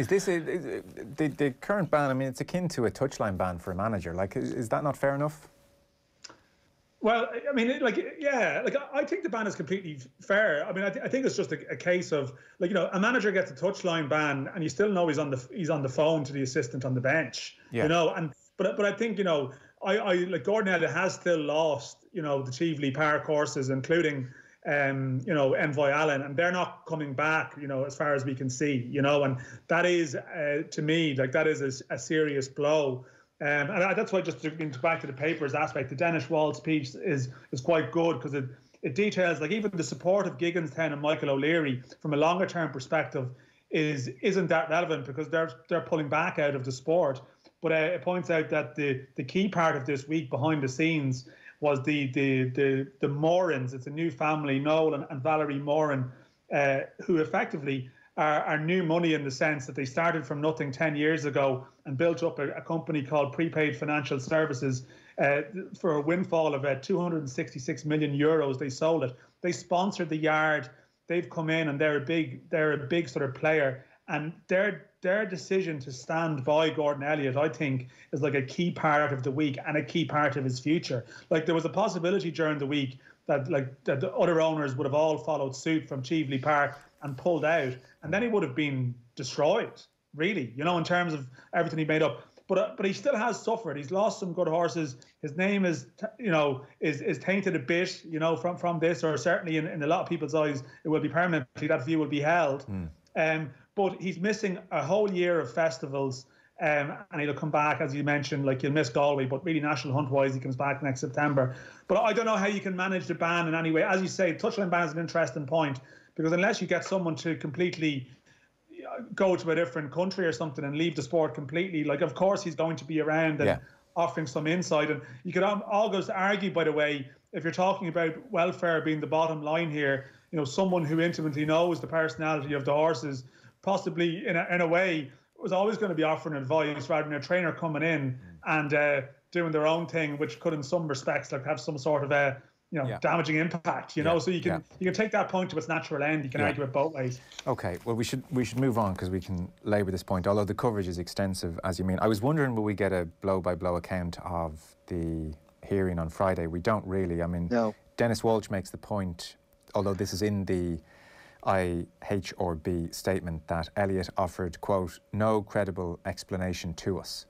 Is this a, uh, the, the current ban? I mean, it's akin to a touchline ban for a manager. Like, is, is that not fair enough? Well, I mean, like, yeah, like I think the ban is completely fair. I mean, I, th- I think it's just a, a, case of like, you know, a manager gets a touchline ban, and you still know he's on the he's on the phone to the assistant on the bench. Yeah. You know, and but but I think you know, I, I like Gordon Elliott has still lost, you know, the Cheveley Park horses, including um, you know, Envoy Allen, and they're not coming back, you know, as far as we can see, you know, and that is, uh, to me, like that is a, a serious blow. Um, and that's why, just to back to the papers aspect, the Denis Walsh piece is is quite good because it it details like even the support of Gigginstown and Michael O'Leary from a longer term perspective is isn't that relevant because they're they're pulling back out of the sport. But uh, it points out that the the key part of this week behind the scenes was the the the the Morans. It's a new family, Noel and, and Valerie Moran, uh, who effectively are, are, new money in the sense that they started from nothing 10 years ago and built up a, a company called Prepaid Financial Services uh, for a windfall of uh, 266 million euros. They sold it. They sponsored the yard. They've come in and they're a big they're a big sort of player and their their decision to stand by Gordon Elliott, I think, is like a key part of the week and a key part of his future. Like there was a possibility during the week that like that the other owners would have all followed suit from Cheveley Park and pulled out, and then he would have been destroyed. Really, you know, in terms of everything he made up. But uh, but he still has suffered. He's lost some good horses. His name is you know is is tainted a bit, you know, from from this, or certainly in, in a lot of people's eyes, it will be permanently that view will be held. Mm. Um, but he's missing a whole year of festivals. Um, and he'll come back, as you mentioned, like he'll miss Galway, but really national hunt wise, he comes back next September. But I don't know how you can manage the ban in any way. As you say, touchline ban is an interesting point because unless you get someone to completely uh, go to a different country or something and leave the sport completely, like of course he's going to be around and yeah. offering some insight. And you could almost argue, by the way, if you're talking about welfare being the bottom line here, you know, someone who intimately knows the personality of the horses possibly in a, in a way was always going to be offering advice rather than a trainer coming in and uh, doing their own thing, which could, in some respects, like have some sort of a you know yeah. damaging impact. You yeah. know, so you can yeah. you can take that point to its natural end. You can argue it both ways. Okay, well we should we should move on because we can labour this point. Although the coverage is extensive, as you mean, I was wondering will we get a blow by blow account of the hearing on Friday? We don't really. I mean, no. Denis Walsh makes the point, although this is in the IHRB statement that Elliott offered, quote, no credible explanation to us.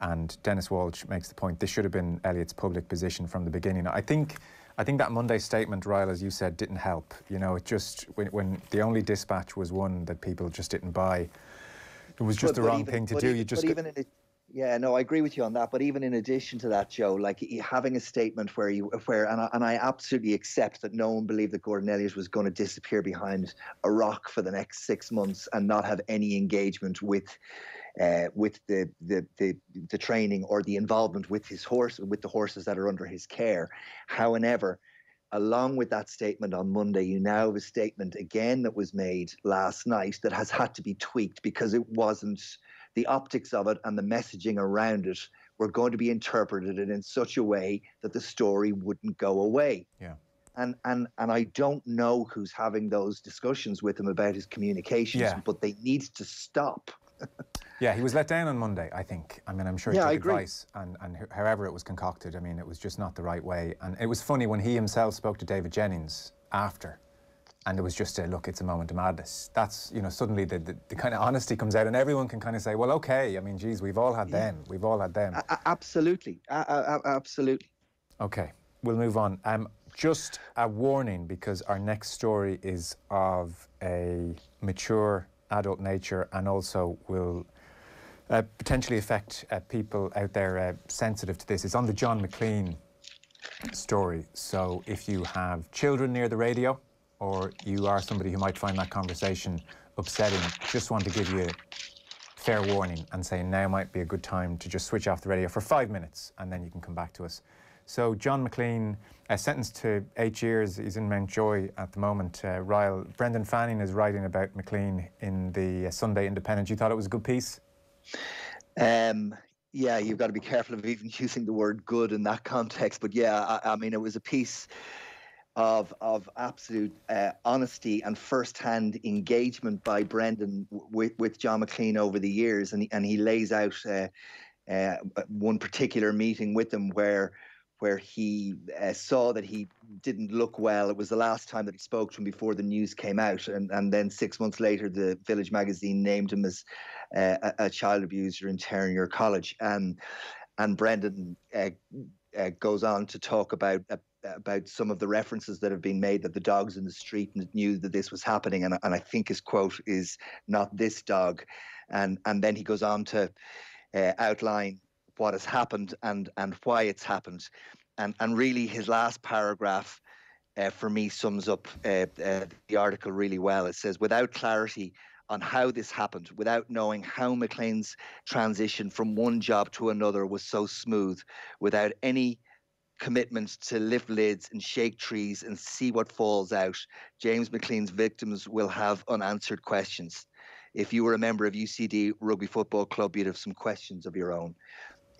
And Denis Walsh makes the point this should have been Elliott's public position from the beginning. I think I think that Monday statement, Ryle, as you said, didn't help. You know, it just when, when the only dispatch was one that people just didn't buy. it was just But- the but wrong even- thing to do. even- You just but even in it, yeah, no, I agree with you on that. But even in addition to that, Joe, like having a statement where you where and I, and I absolutely accept that no one believed that Gordon Elliott was going to disappear behind a rock for the next six months and not have any engagement with. Uh, with the, the the the training or the involvement with his horse with the horses that are under his care. However, along with that statement on Monday, you now have a statement again that was made last night that has had to be tweaked because it wasn't the optics of it and the messaging around it were going to be interpreted in such a way that the story wouldn't go away. Yeah. And and and I don't know who's having those discussions with him about his communications, Yeah. but they need to stop. Yeah, he was let down on Monday, I think. I mean, I'm sure he Yeah, took I agree. advice, and, and however it was concocted, I mean, it was just not the right way. And it was funny when he himself spoke to David Jennings after, and it was just a look, it's a moment of madness. That's, you know, suddenly the, the, the kind of honesty comes out, and everyone can kind of say, well, okay, I mean, geez, we've all had them. We've all had them. A- absolutely, a- absolutely. Okay, we'll move on. Um, just a warning because our next story is of a mature adult nature and also will uh, potentially affect uh, people out there uh, sensitive to this. It's on the John McLean story. So if you have children near the radio or you are somebody who might find that conversation upsetting, just want to give you fair warning and say now might be a good time to just switch off the radio for five minutes and then you can come back to us. So John McLean, uh, sentenced to eight years, he's in Mountjoy at the moment. Uh, Ryle, Brendan Fanning is writing about McLean in the uh, Sunday Independent. You thought it was a good piece? Um, yeah, you've got to be careful of even using the word good in that context. But yeah, I, I mean, it was a piece of of absolute uh, honesty and first-hand engagement by Brendan with with John McLean over the years, and he, and he lays out uh, uh, one particular meeting with him where where he uh, saw that he didn't look well. It was the last time that he spoke to him before the news came out, and and then six months later, the Village magazine named him as uh, a, a child abuser in Terenure College, and and Brendan uh, goes on to talk about. Uh, about some of the references that have been made that the dogs in the street knew that this was happening and, and I think his quote is not this dog and and then he goes on to uh, outline what has happened and and why it's happened and and really his last paragraph uh, for me sums up uh, uh, the article really well it says without clarity on how this happened without knowing how McLean's transition from one job to another was so smooth without any commitment to lift lids and shake trees and see what falls out James McLean's victims will have unanswered questions if you were a member of UCD Rugby Football Club, you'd have some questions of your own.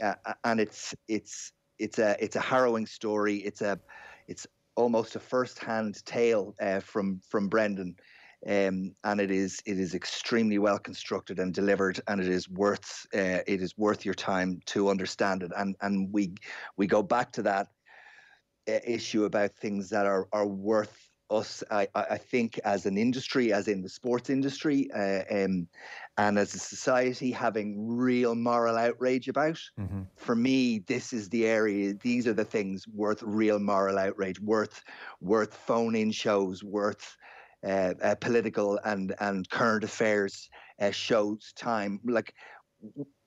Uh, and it's it's it's a it's a harrowing story. It's a it's almost a first-hand tale uh, from from Brendan, um, and it is it is extremely well constructed and delivered, and it is worth uh, it is worth your time to understand it. And and we we go back to that uh, issue about things that are are worth us, I, I think, as an industry, as in the sports industry, uh, um, and as a society, having real moral outrage about. For me, this is the area. These are the things worth real moral outrage, worth worth phone-in shows, worth political and and current affairs uh, shows time. Like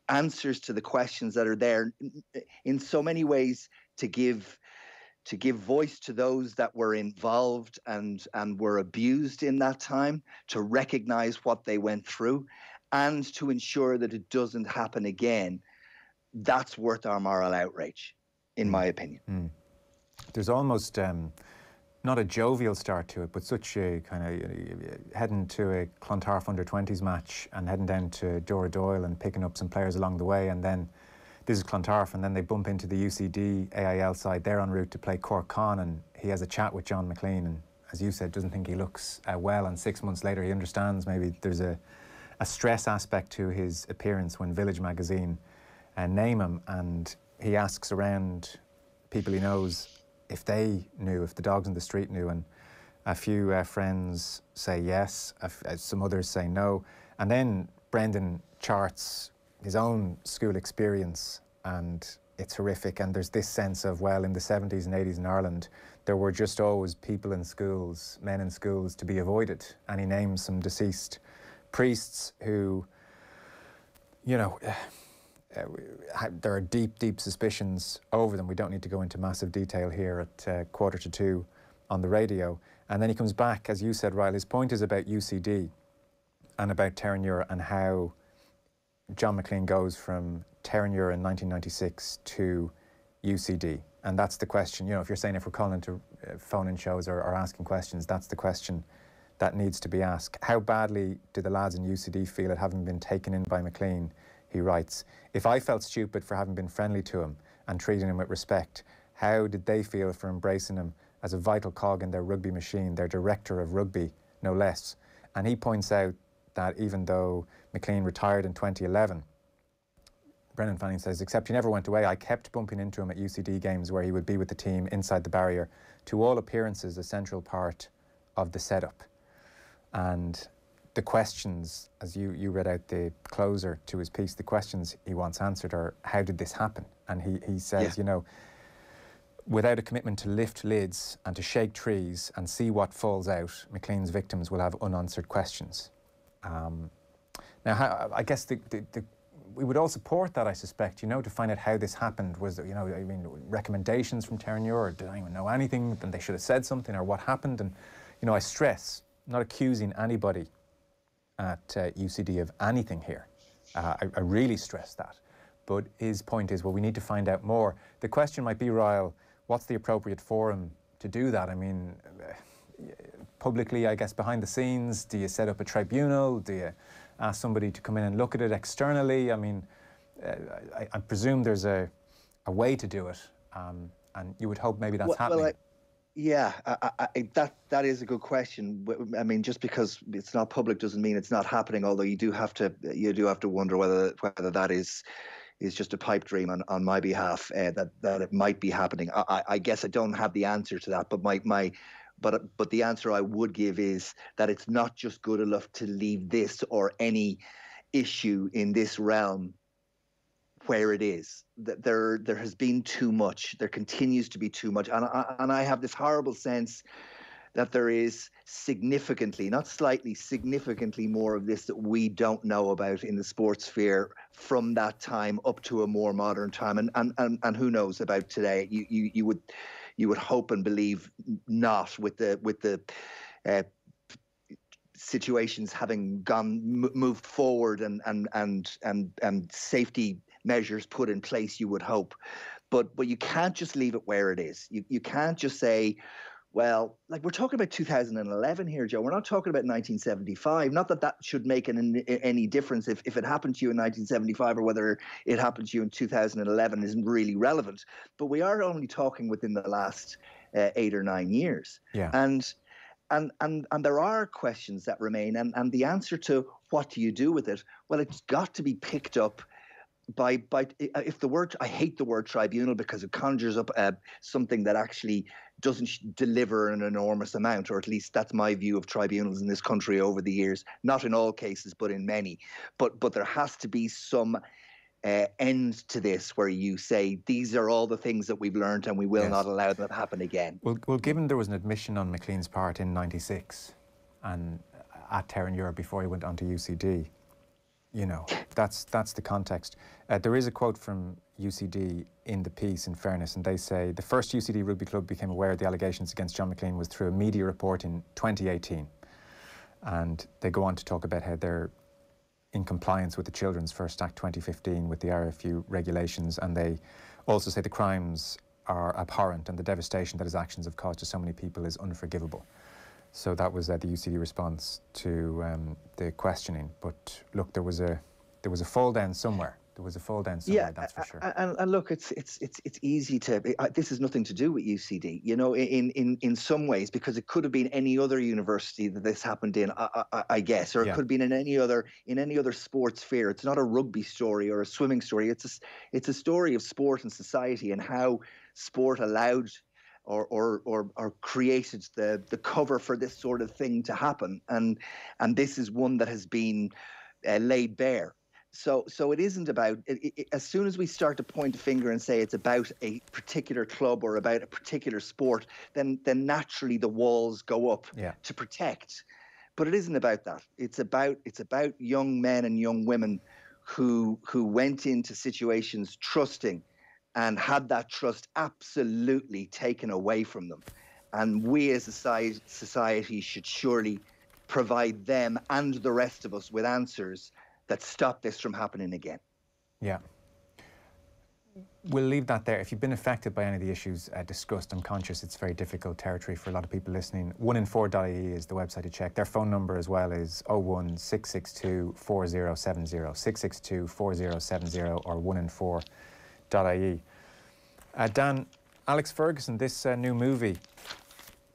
answers to the questions that are there in so many ways to give to give voice to those that were involved and and were abused in that time to recognize what they went through and to ensure that it doesn't happen again that's worth our moral outrage in my opinion Mm. There's almost um, not a jovial start to it, but such a kind of heading to a Clontarf under 20s match and heading down to Dora Doyle and picking up some players along the way. And then this is Clontarf, and then they bump into the UCD AIL side. They're en route to play Cork Con, and he has a chat with John McLean. And as you said, doesn't think he looks uh, well. And six months later, he understands maybe there's a, a stress aspect to his appearance when Village magazine uh, name him. And he asks around people he knows if they knew, if the dogs in the street knew, and a few uh, friends say yes, uh, some others say no, and then Brendan charts his own school experience, and it's horrific. And there's this sense of well, in the 70s and 80s in Ireland, there were just always people in schools, men in schools, to be avoided. And he names some deceased priests who you know, uh, there are deep, deep suspicions over them. We don't need to go into massive detail here at uh, quarter to two on the radio. And then he comes back, as you said, Ryle. His point is about UCD and about Terenure and how John McLean goes from Terenure in 1996 to UCD. And that's the question. You know, if you're saying if we're calling to uh, phone-in shows or, or asking questions, that's the question that needs to be asked. How badly do the lads in UCD feel at having been taken in by McLean? He writes, If I felt stupid for having been friendly to him and treating him with respect, how did they feel for embracing him as a vital cog in their rugby machine, their director of rugby, no less? And he points out that even though McLean retired in 2011, Brendan Fanning says, except he never went away, I kept bumping into him at UCD games where he would be with the team inside the barrier, to all appearances a central part of the setup. And the questions, as you, you read out the closer to his piece, the questions he wants answered are how did this happen? And he, he says, yeah. you know, without a commitment to lift lids and to shake trees and see what falls out, McLean's victims will have unanswered questions. Um, now, how, I guess the, the, the, we would all support that, I suspect, you know, to find out how this happened. Was there, you know, I mean, recommendations from Terenure, or did anyone know anything? Then they should have said something, or what happened? And, you know, I stress, not accusing anybody at uh, UCD of anything here. Uh, I, I, really stress that. But his point is, well, we need to find out more. The question might be, Ryle, what's the appropriate forum to do that? I mean, uh, publicly, I guess, behind the scenes, do you set up a tribunal? Do you ask somebody to come in and look at it externally? I mean, uh, I, I, presume there's a, a way to do it, um, and you would hope maybe that's well, happening. Well, yeah, I, I, that that is a good question. I mean, just because it's not public doesn't mean it's not happening. Although you do have to you do have to wonder whether whether that is is just a pipe dream on, on my behalf uh, that that it might be happening. I, I guess I don't have the answer to that, but my my but but the answer I would give is that it's not just good enough to leave this or any issue in this realm where it is. That there there has been too much. There continues to be too much, and I, and I have this horrible sense that there is significantly, not slightly, significantly more of this that we don't know about in the sports sphere from that time up to a more modern time, and and and, and who knows about today? You you you would you would hope and believe not with the with the. Uh, situations having gone moved forward and and and and and safety measures put in place, you would hope. But but you can't just leave it where it is. You you can't just say, well, like we're talking about 2011 here, Joe. We're not talking about 1975. Not that that should make an, any difference if, if it happened to you in 1975 or whether it happened to you in 2011 isn't really relevant. But we are only talking within the last uh, eight or nine years. Yeah. And and and and there are questions that remain, and and the answer to what do you do with it? Well, it's got to be picked up by by if the word I hate the word tribunal because it conjures up uh, something that actually doesn't deliver an enormous amount, or at least that's my view of tribunals in this country over the years. Not in all cases, but in many. But but there has to be some. Uh, end to this where you say these are all the things that we've learned and we will yes. not allow them to happen again. Well, well, given there was an admission on McLean's part in '96 and at Terran Terenure before he went on to UCD, you know, that's that's the context. Uh, there is a quote from UCD in the piece, in fairness, and they say the first UCD rugby club became aware of the allegations against John McLean was through a media report in 2018, and they go on to talk about how they're in compliance with the Children's First Act 2015 with the RFU regulations, and they also say the crimes are abhorrent and the devastation that his actions have caused to so many people is unforgivable. So that was uh, the UCD response to um, the questioning. But look, there was a there was a fall down somewhere. There was a fall down somewhere. Yeah, that's for sure. And, and look, it's it's it's it's easy to. It, this has nothing to do with UCD. You know, in in in some ways, because it could have been any other university that this happened in. I, I, I guess, or it yeah. could have been in any other in any other sports sphere. It's not a rugby story or a swimming story. It's a it's a story of sport and society and how sport allowed or, or, or, or created the, the cover for this sort of thing to happen. And, and this is one that has been uh, laid bare. So, so it isn't about. It, it, as soon as we start to point a finger and say it's about a particular club or about a particular sport, then then naturally the walls go up yeah. to protect. But it isn't about that. It's about it's about young men and young women who who went into situations trusting and had that trust absolutely taken away from them. And we as a society, should surely provide them and the rest of us with answers that stop this from happening again. Yeah. We'll leave that there. If you've been affected by any of the issues uh, discussed, I'm conscious it's very difficult territory for a lot of people listening. 1in4.ie is the website to check. Their phone number as well is 01 662 4070, 662 4070 or 1in4.ie. Uh, Dan, Alex Ferguson, this uh, new movie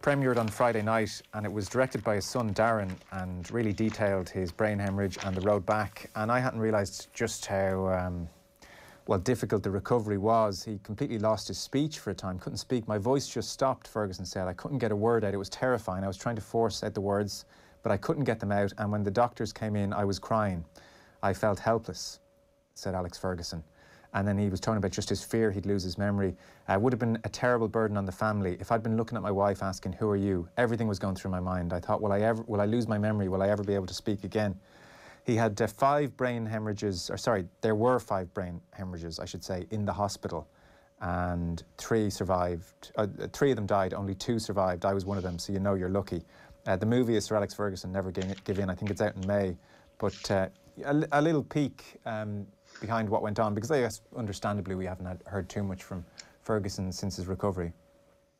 premiered on Friday night and it was directed by his son Darren and really detailed his brain hemorrhage and the road back. And I hadn't realised just how um, well difficult the recovery was. He completely lost his speech for a time, couldn't speak. My voice just stopped, Ferguson said. I couldn't get a word out. It was terrifying. I was trying to force out the words, but I couldn't get them out. And when the doctors came in, I was crying. I felt helpless, said Alex Ferguson. And then he was talking about just his fear he'd lose his memory. Uh, would have been a terrible burden on the family. If I'd been looking at my wife asking, Who are you? Everything was going through my mind. I thought, Will I, ever, will I lose my memory? Will I ever be able to speak again? He had uh, five brain hemorrhages, or sorry, there were five brain hemorrhages, I should say, in the hospital. And three survived. Uh, three of them died, only two survived. I was one of them, so you know you're lucky. Uh, the movie is Sir Alex Ferguson, Never Give In. I think it's out in May. But uh, a, a, little peek um, behind what went on? Because I guess, understandably, we haven't had, heard too much from Ferguson since his recovery.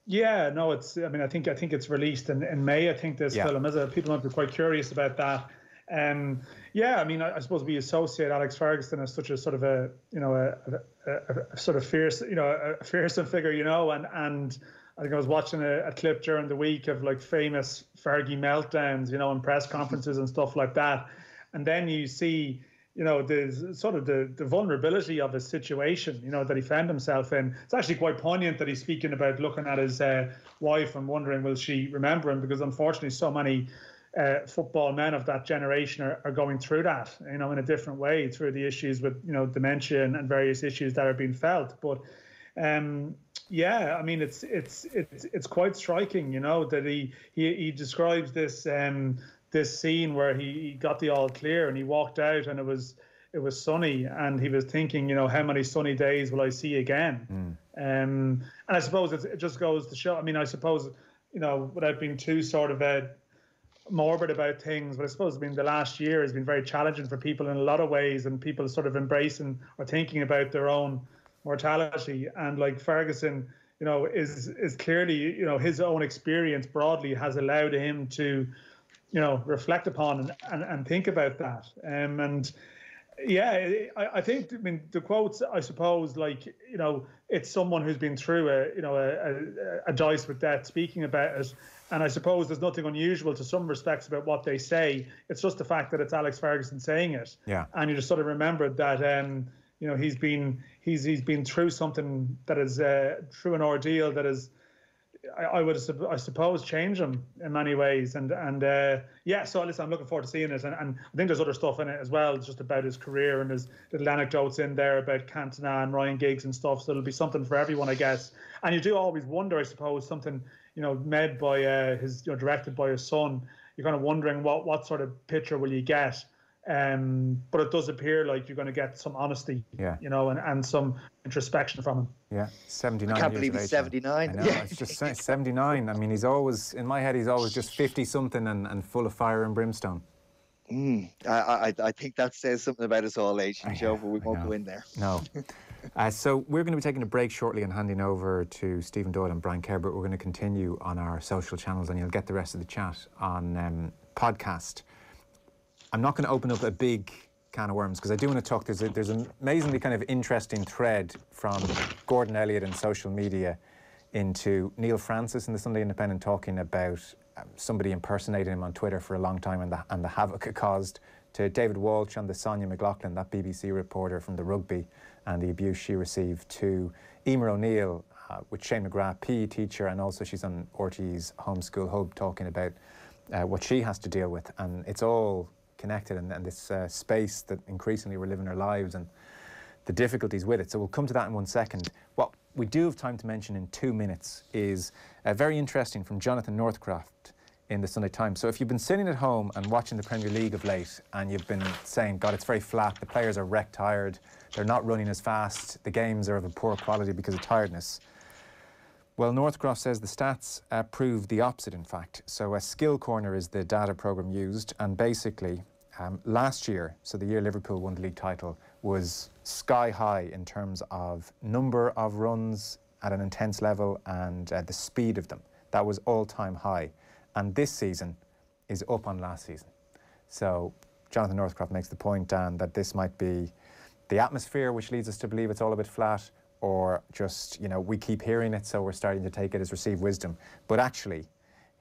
Yeah, no, it's. I mean, I think I think it's released in, in May. I think this yeah. film is. A, people might be quite curious about that. Um, yeah, I mean, I, I, suppose we associate Alex Ferguson as such a sort of a, you know, a, a, a sort of fierce, you know, a fearsome figure, you know, and and I think I was watching a, a, clip during the week of like famous Fergie meltdowns, you know, in press conferences and stuff like that, and then you see you know, the sort of the, the vulnerability of his situation, you know, that he found himself in. It's actually quite poignant that he's speaking about looking at his uh, wife and wondering, will she remember him? Because unfortunately, so many uh, football men of that generation are, are going through that, you know, in a different way through the issues with, you know, dementia and, and various issues that are being felt. But um, yeah, I mean, it's it's it's it's quite striking, you know, that he he, he describes this um, this scene where he, he got the all clear and he walked out and it was it was sunny and he was thinking, you know, how many sunny days will I see again? Mm. Um, and I suppose it, just goes to show. I mean, I suppose you know, without being too sort of uh, morbid about things, but I suppose I mean the last year has been very challenging for people in a lot of ways, and people sort of embracing or thinking about their own mortality. And like Ferguson, you know, is is clearly you know his own experience broadly has allowed him to you know reflect upon and, and, and think about that. Um, and yeah I, I think i mean the quotes i suppose like you know it's someone who's been through a you know a, a, a dice with death speaking about it. And i suppose there's nothing unusual to some respects about what they say. It's just the fact that it's alex ferguson saying it. Yeah. And you just sort of remembered that um you know he's been he's he's been through something that is uh, through an ordeal that is I, would I suppose change them in many ways. And and uh, yeah so listen I'm looking forward to seeing it. And, and I think there's other stuff in it as well just about his career. And there's little anecdotes in there about Cantona and Ryan Giggs and stuff. So it'll be something for everyone I guess. And you do always wonder I suppose something you know made by uh, his you know directed by his son. You're kind of wondering what what sort of picture will you get um, but it does appear like you're going to get some honesty, yeah. you know, and, and some introspection from him. Yeah, 79 I can't believe he's 79. Know, yeah. it's just 79. I mean, he's always, in my head, he's always just 50 something and, and full of fire and brimstone. Mm, I, I, I think that says something about us all, age, Joe, but we won't go in there. No. uh, so we're going to be taking a break shortly and handing over to Stephen Doyle and Brian Kerber. we're going to continue on our social channels and you'll get the rest of the chat on um, podcast. I'm not going to open up a big can of worms because I do want to talk. There's, a, there's an amazingly kind of interesting thread from Gordon Elliott and social media into Neil Francis in the Sunday Independent talking about um, somebody impersonating him on Twitter for a long time and the, and the havoc it caused, to David Walsh and the Sonja McLaughlan, that BBC reporter from the rugby, and the abuse she received, to Emer O'Neill uh, with Shane McGrath, PE teacher, and also she's on RTÉ's Homeschool Hub talking about uh, what she has to deal with. And it's all connected and, and this uh, space that increasingly we're living our lives and the difficulties with it. So we'll come to that in one second. What we do have time to mention in two minutes is uh, very interesting from Jonathan Northcroft in the Sunday Times. So if you've been sitting at home and watching the Premier League of late and you've been saying, God, it's very flat, the players are wrecked tired, they're not running as fast, the games are of a poor quality because of tiredness. Well, Northcroft says the stats uh, prove the opposite, in fact. So, a SkillCorner is the data program used, and basically, um, last year, so the year Liverpool won the league title, was sky high in terms of number of runs at an intense level and uh, the speed of them. That was all time high. And this season is up on last season. So Jonathan Northcroft makes the point, Dan, that this might be the atmosphere which leads us to believe it's all a bit flat, or just, you know, we keep hearing it, so we're starting to take it as received wisdom. But actually,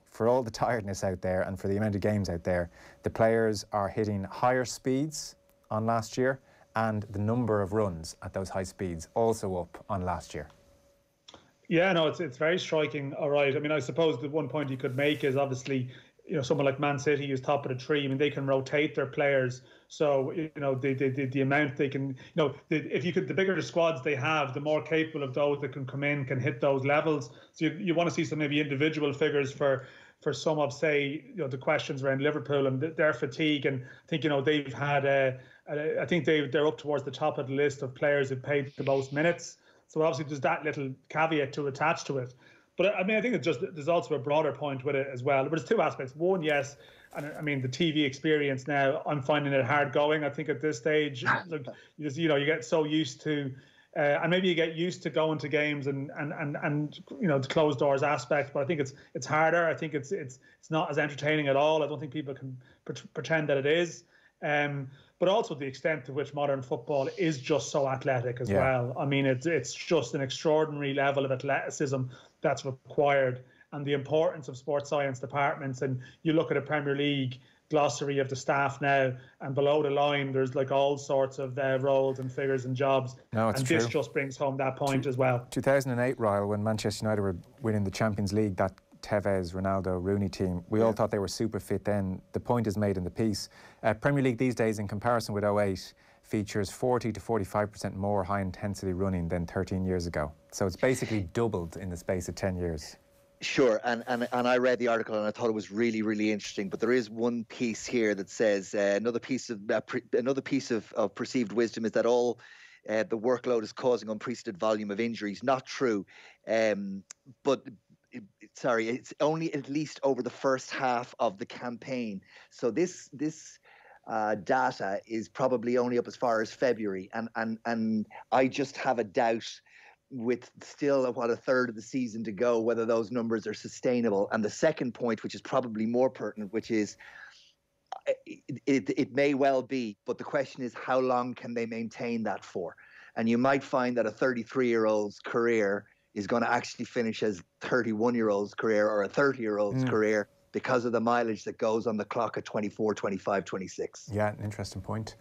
for all the tiredness out there and for the amount of games out there, the players are hitting higher speeds on last year and the number of runs at those high speeds also up on last year. Yeah, no, it's it's very striking. All right. I mean, I suppose the one point you could make is obviously, you know, someone like Man City is top of the tree. I mean, they can rotate their players. So you know, the the, the, the amount they can, you know, the, if you could, the bigger the squads they have, the more capable of those that can come in can hit those levels. So you, you want to see some maybe individual figures for for some of say you know the questions around Liverpool and their fatigue and I think you know they've had a, a I think they they're up towards the top of the list of players who've played the most minutes. So obviously there's that little caveat to attach to it. But I mean, I think it's just there's also a broader point with it as well. But there's two aspects. One, yes, and I mean the TV experience now. I'm finding it hard going. I think at this stage, look, you just you know you get so used to. Uh, and maybe you get used to going to games and, and, and, and you know the closed doors aspect, but I think it's it's harder. I think it's it's it's not as entertaining at all. I don't think people can pretend that it is. Um, but also the extent to which modern football is just so athletic as yeah. well. I mean, it's it's just an extraordinary level of athleticism that's required, and the importance of sports science departments. And you look at a Premier League glossary of the staff now, and below the line, there's like all sorts of uh, roles and figures and jobs. No, it's and true. this just brings home that point as well. 2008, Ryle, when Manchester United were winning the Champions League, that Tevez, Ronaldo, Rooney team. We yeah. all thought they were super fit then. The point is made in the piece. Uh, Premier League these days, in comparison with 08, features 40 to 45% more high intensity running than 13 years ago. So it's basically doubled in the space of 10 years. Sure, and, and and I read the article and I thought it was really really interesting. But there is one piece here that says uh, another piece of uh, pre- another piece of, of perceived wisdom is that all uh, the workload is causing unprecedented volume of injuries. Not true, um, but sorry, it's only at least over the first half of the campaign. So this this uh, data is probably only up as far as February, and and and I just have a doubt with still what a third of the season to go whether those numbers are sustainable. And the second point, which is probably more pertinent, which is. It, it, it may well be, but the question is how long can they maintain that for? And you might find that a 33 year old's career is going to actually finish his 31 year old's career or a 30 year old's mm. career because of the mileage that goes on the clock at 24, 25, 26. Yeah, an interesting point.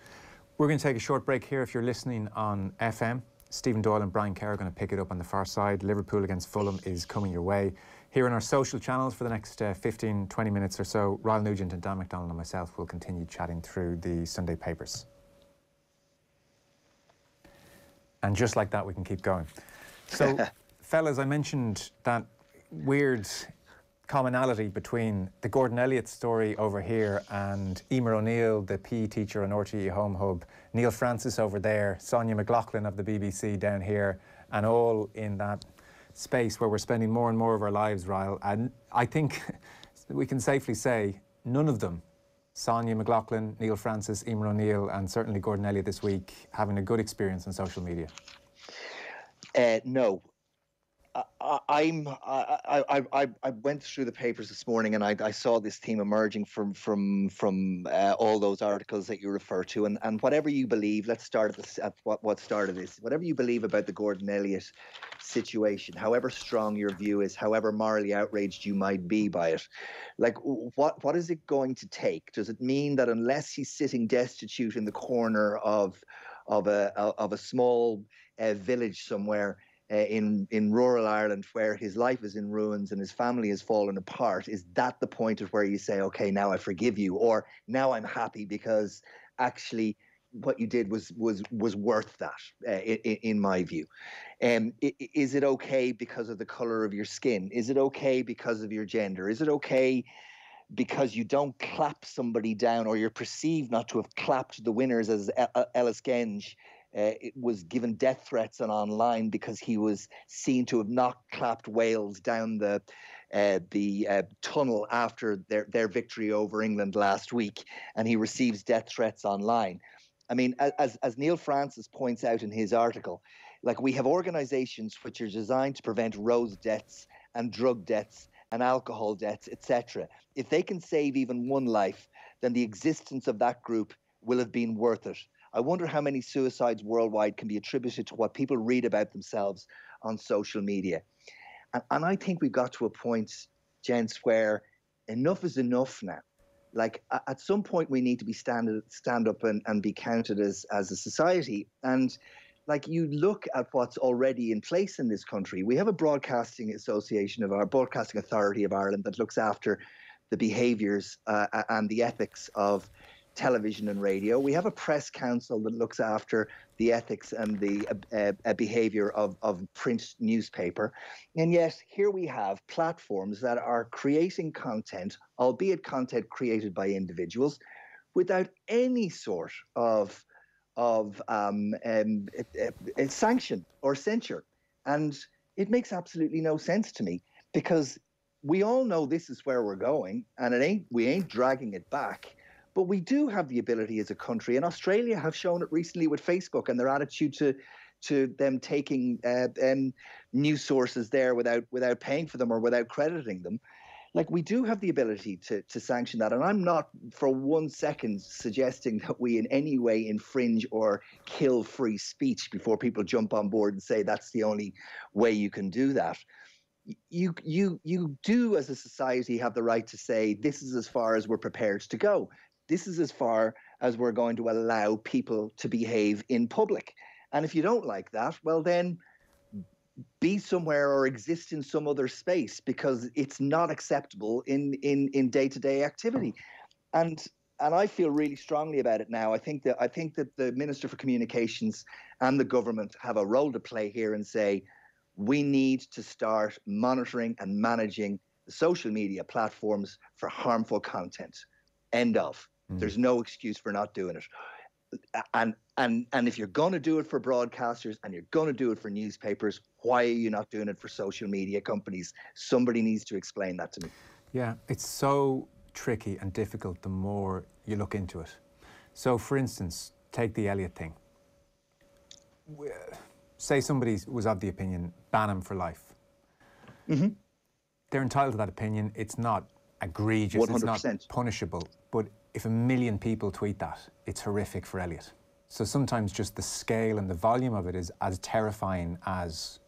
We're going to take a short break here. If you're listening on FM, Stephen Doyle and Brian Kerr are going to pick it up on the far side. Liverpool against Fulham is coming your way. Here on our social channels for the next uh, 15, 20 minutes or so, Ryle Nugent and Dan McDonnell and myself will continue chatting through the Sunday papers. And just like that, we can keep going. So, fellas, I mentioned that weird commonality between the Gordon Elliott story over here and Emer O'Neill, the PE teacher on RTE Home Hub, Neil Francis over there, Sonja McLaughlan of the BBC down here, and all in that space where we're spending more and more of our lives, Ryle. And I think we can safely say none of them, Sonja McLaughlan, Neil Francis, Emer O'Neill, and certainly Gordon Elliott this week, having a good experience on social media. Uh, no, I, am I, I, I, I went through the papers this morning and I, I saw this theme emerging from from from uh, all those articles that you refer to. And, and whatever you believe let's start at, at what what started this. Whatever you believe about the Gordon Elliott situation however strong your view is however morally outraged you might be by it like what what is it going to take? Does it mean that unless he's sitting destitute in the corner of of a of a small uh, village somewhere uh, in in rural Ireland where his life is in ruins and his family has fallen apart is that the point at where you say okay now I forgive you or now I'm happy because actually what you did was was was worth that uh, in, in, my view. Um, is it okay because of the color of your skin? Is it okay because of your gender? Is it okay because you don't clap somebody down or you're perceived not to have clapped the winners as Ellis Genge uh, was given death threats and online because he was seen to have not clapped Wales down the uh, the uh, tunnel after their, their victory over England last week, and he receives death threats online. I mean, as, as Neil Francis points out in his article, like we have organizations which are designed to prevent road deaths and drug deaths and alcohol deaths, etc. If they can save even one life, then the existence of that group will have been worth it. I wonder how many suicides worldwide can be attributed to what people read about themselves on social media. And, and I think we've got to a point, gents, where enough is enough now. Like at some point, we need to be stand stand up and, and be counted as as a society. And like you look at what's already in place in this country, we have a broadcasting association of our broadcasting authority of Ireland that looks after the behaviours uh, and the ethics of television and radio. We have a press council that looks after the ethics and the uh, uh, behavior of, of print newspaper. And yet, here we have platforms that are creating content, albeit content created by individuals, without any sort of of um, um, sanction or censure. And it makes absolutely no sense to me because we all know this is where we're going, and it ain't we ain't dragging it back. But we do have the ability as a country, and Australia have shown it recently with Facebook and their attitude to to them taking uh, um, sources there without without paying for them or without crediting them. Like we do have the ability to to sanction that, and I'm not for one second suggesting that we in any way infringe or kill free speech before people jump on board and say that's the only way you can do that you you you do as a society have the right to say this is as far as we're prepared to go this is as far as we're going to allow people to behave in public. And if you don't like that, well, then be somewhere or exist in some other space because it's not acceptable in in day-to-day activity. And and I feel really strongly about it now. I think that I think that the Minister for Communications and the government have a role to play here and say we need to start monitoring and managing the social media platforms for harmful content. End of. Mm. There's no excuse for not doing it. And and and if you're going to do it for broadcasters and you're going to do it for newspapers, why are you not doing it for social media companies? Somebody needs to explain that to me. Yeah, it's so tricky and difficult the more you look into it. So, for instance, take the Elliott thing. Say somebody was of the opinion, ban him for life. Mm-hmm. They're entitled to that opinion. It's not egregious. 100%. It's not punishable. But if a million people tweet that, it's horrific for Elliott. So sometimes just the scale and the volume of it is as terrifying as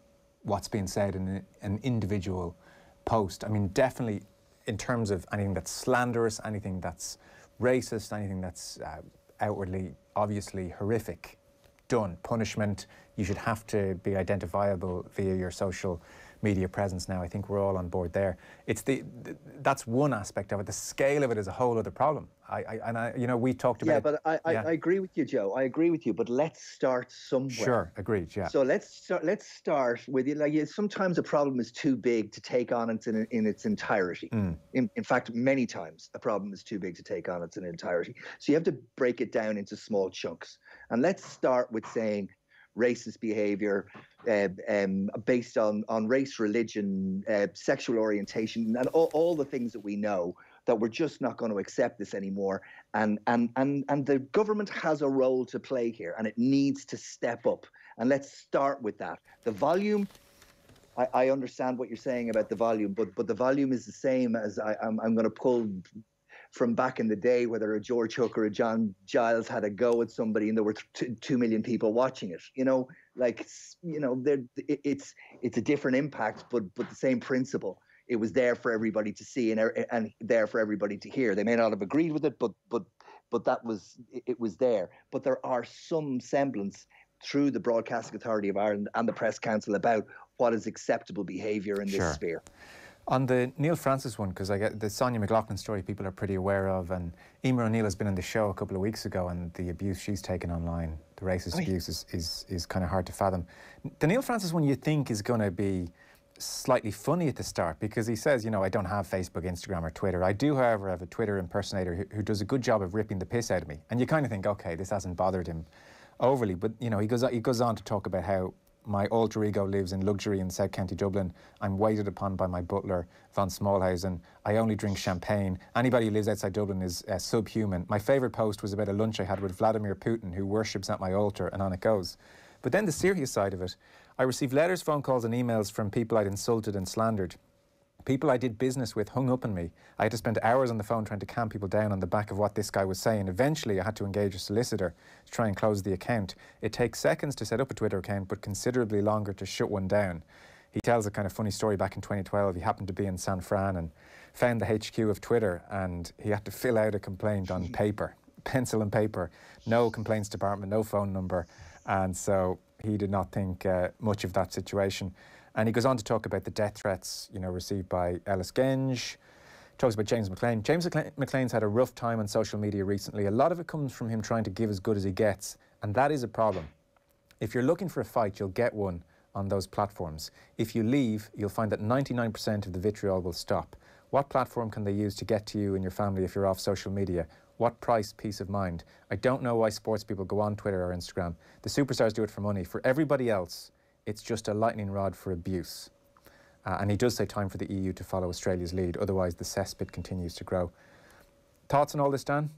what's being said in an individual post. I mean, definitely in terms of anything that's slanderous, anything that's racist, anything that's uh, outwardly, obviously horrific, done. Punishment, you should have to be identifiable via your social media presence now. I think we're all on board there. It's the, the that's one aspect of it. The scale of it is a whole other problem. I, I and I, you know, we talked about. Yeah, but I, yeah. I, I, agree with you, Joe. I agree with you. But let's start somewhere. Sure, agreed. Yeah. So let's start. Let's start with you. Like sometimes a problem is too big to take on its in, in its entirety. Mm. In, in fact, many times a problem is too big to take on its in entirety. So you have to break it down into small chunks. And let's start with saying racist behavior uh, um, based on, on race, religion, uh, sexual orientation, and all, all the things that we know that we're just not going to accept this anymore. And, and, and, and the government has a role to play here, and it needs to step up. And let's start with that. The volume I, understand what you're saying about the volume, but but the volume is the same as I, I'm going to pull from back in the day, whether a George Hook or a John Giles had a go at somebody and there were t- two million people watching it. You know, like you know, there it's it's a different impact, but but the same principle. It was there for everybody to see and er, and there for everybody to hear. They may not have agreed with it, but but but that was it was there. But there are some semblance through the Broadcasting Authority of Ireland and the Press Council about what is acceptable behaviour in this sure. sphere. On the Neil Francis one, because I get the Sonja McLaughlan story, people are pretty aware of, and Emer O'Neill has been on the show a couple of weeks ago, and the abuse she's taken online, the racist Oy. abuse, is, is, is kind of hard to fathom. The Neil Francis one, you think is going to be slightly funny at the start because he says, you know, I don't have Facebook, Instagram, or Twitter. I do, however, have a Twitter impersonator who, who does a good job of ripping the piss out of me. And you kind of think, okay, this hasn't bothered him overly. But, you know, he goes, he goes on to talk about how my alter ego lives in luxury in South County Dublin. I'm waited upon by my butler, Von Smallhausen. I only drink champagne. Anybody who lives outside Dublin is uh, subhuman. My favourite post was about a lunch I had with Vladimir Putin, who worships at my altar, and on it goes. But then the serious side of it, I received letters, phone calls, and emails from people I'd insulted and slandered. People I did business with hung up on me. I had to spend hours on the phone trying to calm people down on the back of what this guy was saying. Eventually, I had to engage a solicitor to try and close the account. It takes seconds to set up a Twitter account, but considerably longer to shut one down. He tells a kind of funny story back in 2012. He happened to be in San Fran and found the HQ of Twitter, and he had to fill out a complaint on paper, pencil and paper, no complaints department, no phone number. And so he did not think uh, much of that situation. And he goes on to talk about the death threats, you know, received by Ellis Genge. Talks about James McClean. James McClean's had a rough time on social media recently. A lot of it comes from him trying to give as good as he gets, and that is a problem. If you're looking for a fight, you'll get one on those platforms. If you leave, you'll find that 99% of the vitriol will stop. What platform can they use to get to you and your family if you're off social media? What price, peace of mind? I don't know why sports people go on Twitter or Instagram. The superstars do it for money. For everybody else, it's just a lightning rod for abuse. Uh, and he does say time for the EU to follow Australia's lead, otherwise the cesspit continues to grow. Thoughts on all this, Dan?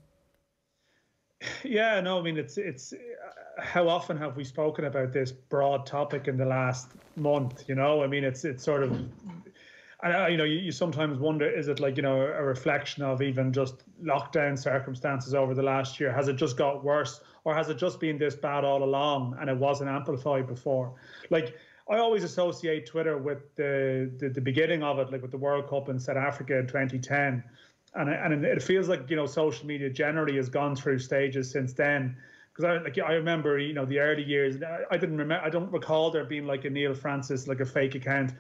Yeah, no, I mean it's it's uh, how often have we spoken about this broad topic in the last month? You know, I mean it's it's sort of and uh, you know, you, you, sometimes wonder, is it like you know a reflection of even just lockdown circumstances over the last year? Has it just got worse, or has it just been this bad all along and it wasn't amplified before? Like I always associate Twitter with the the, the beginning of it, like with the World Cup in South Africa in 2010, and and it feels like you know social media generally has gone through stages since then because I like I remember you know the early years. I didn't remember. I don't recall there being like a Neil Francis like a fake account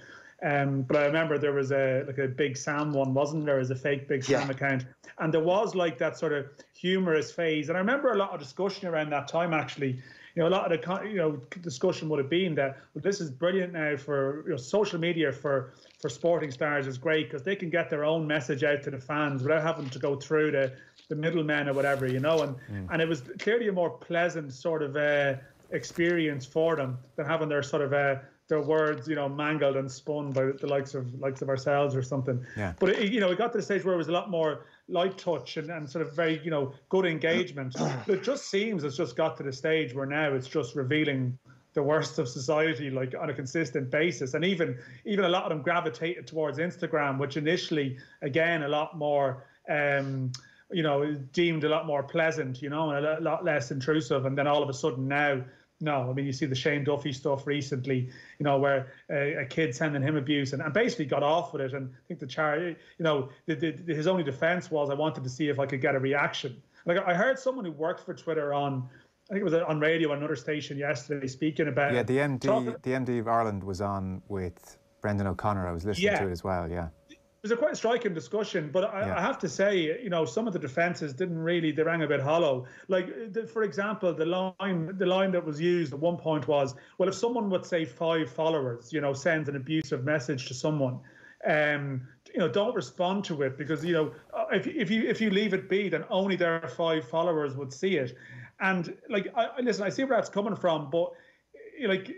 um, but I remember there was a like a Big Sam one, wasn't there? As a fake Big Sam yeah. account, and there was like that sort of humorous phase. And I remember a lot of discussion around that time. Actually, you know, a lot of the you know discussion would have been that well, this is brilliant now for you know, social media for for sporting stars is great because they can get their own message out to the fans without having to go through the the middlemen or whatever, you know. And mm. and it was clearly a more pleasant sort of uh, experience for them than having their sort of uh, their words, you know, mangled and spun by the likes of likes of ourselves or something. Yeah. But it, you know, it got to the stage where it was a lot more light touch and, and sort of very, you know, good engagement. it just seems it's just got to the stage where now it's just revealing the worst of society like on a consistent basis and even even a lot of them gravitated towards instagram which initially again a lot more um you know deemed a lot more pleasant you know and a lot less intrusive and then all of a sudden now no, I mean you see the Shane Duffy stuff recently, you know, where a, a kid sending him abuse and, and, basically got off with it. And I think the charity, you know, the, the, his only defense was I wanted to see if I could get a reaction. Like I heard someone who worked for Twitter on, I think it was on radio on another station yesterday speaking about. Yeah, the MD, the MD of Ireland was on with Brendan O'Connor. I was listening yeah. to it as well. Yeah was a quite striking discussion, but I, yeah. I, have to say, you know, some of the defences didn't really they rang a bit hollow. Like, the, for example, the line the line that was used at one point was, well, if someone would say five followers, you know, sends an abusive message to someone, um, you know, don't respond to it because you know, uh, if if you if you leave it be, then only their five followers would see it. And like, I, listen, I see where that's coming from, but like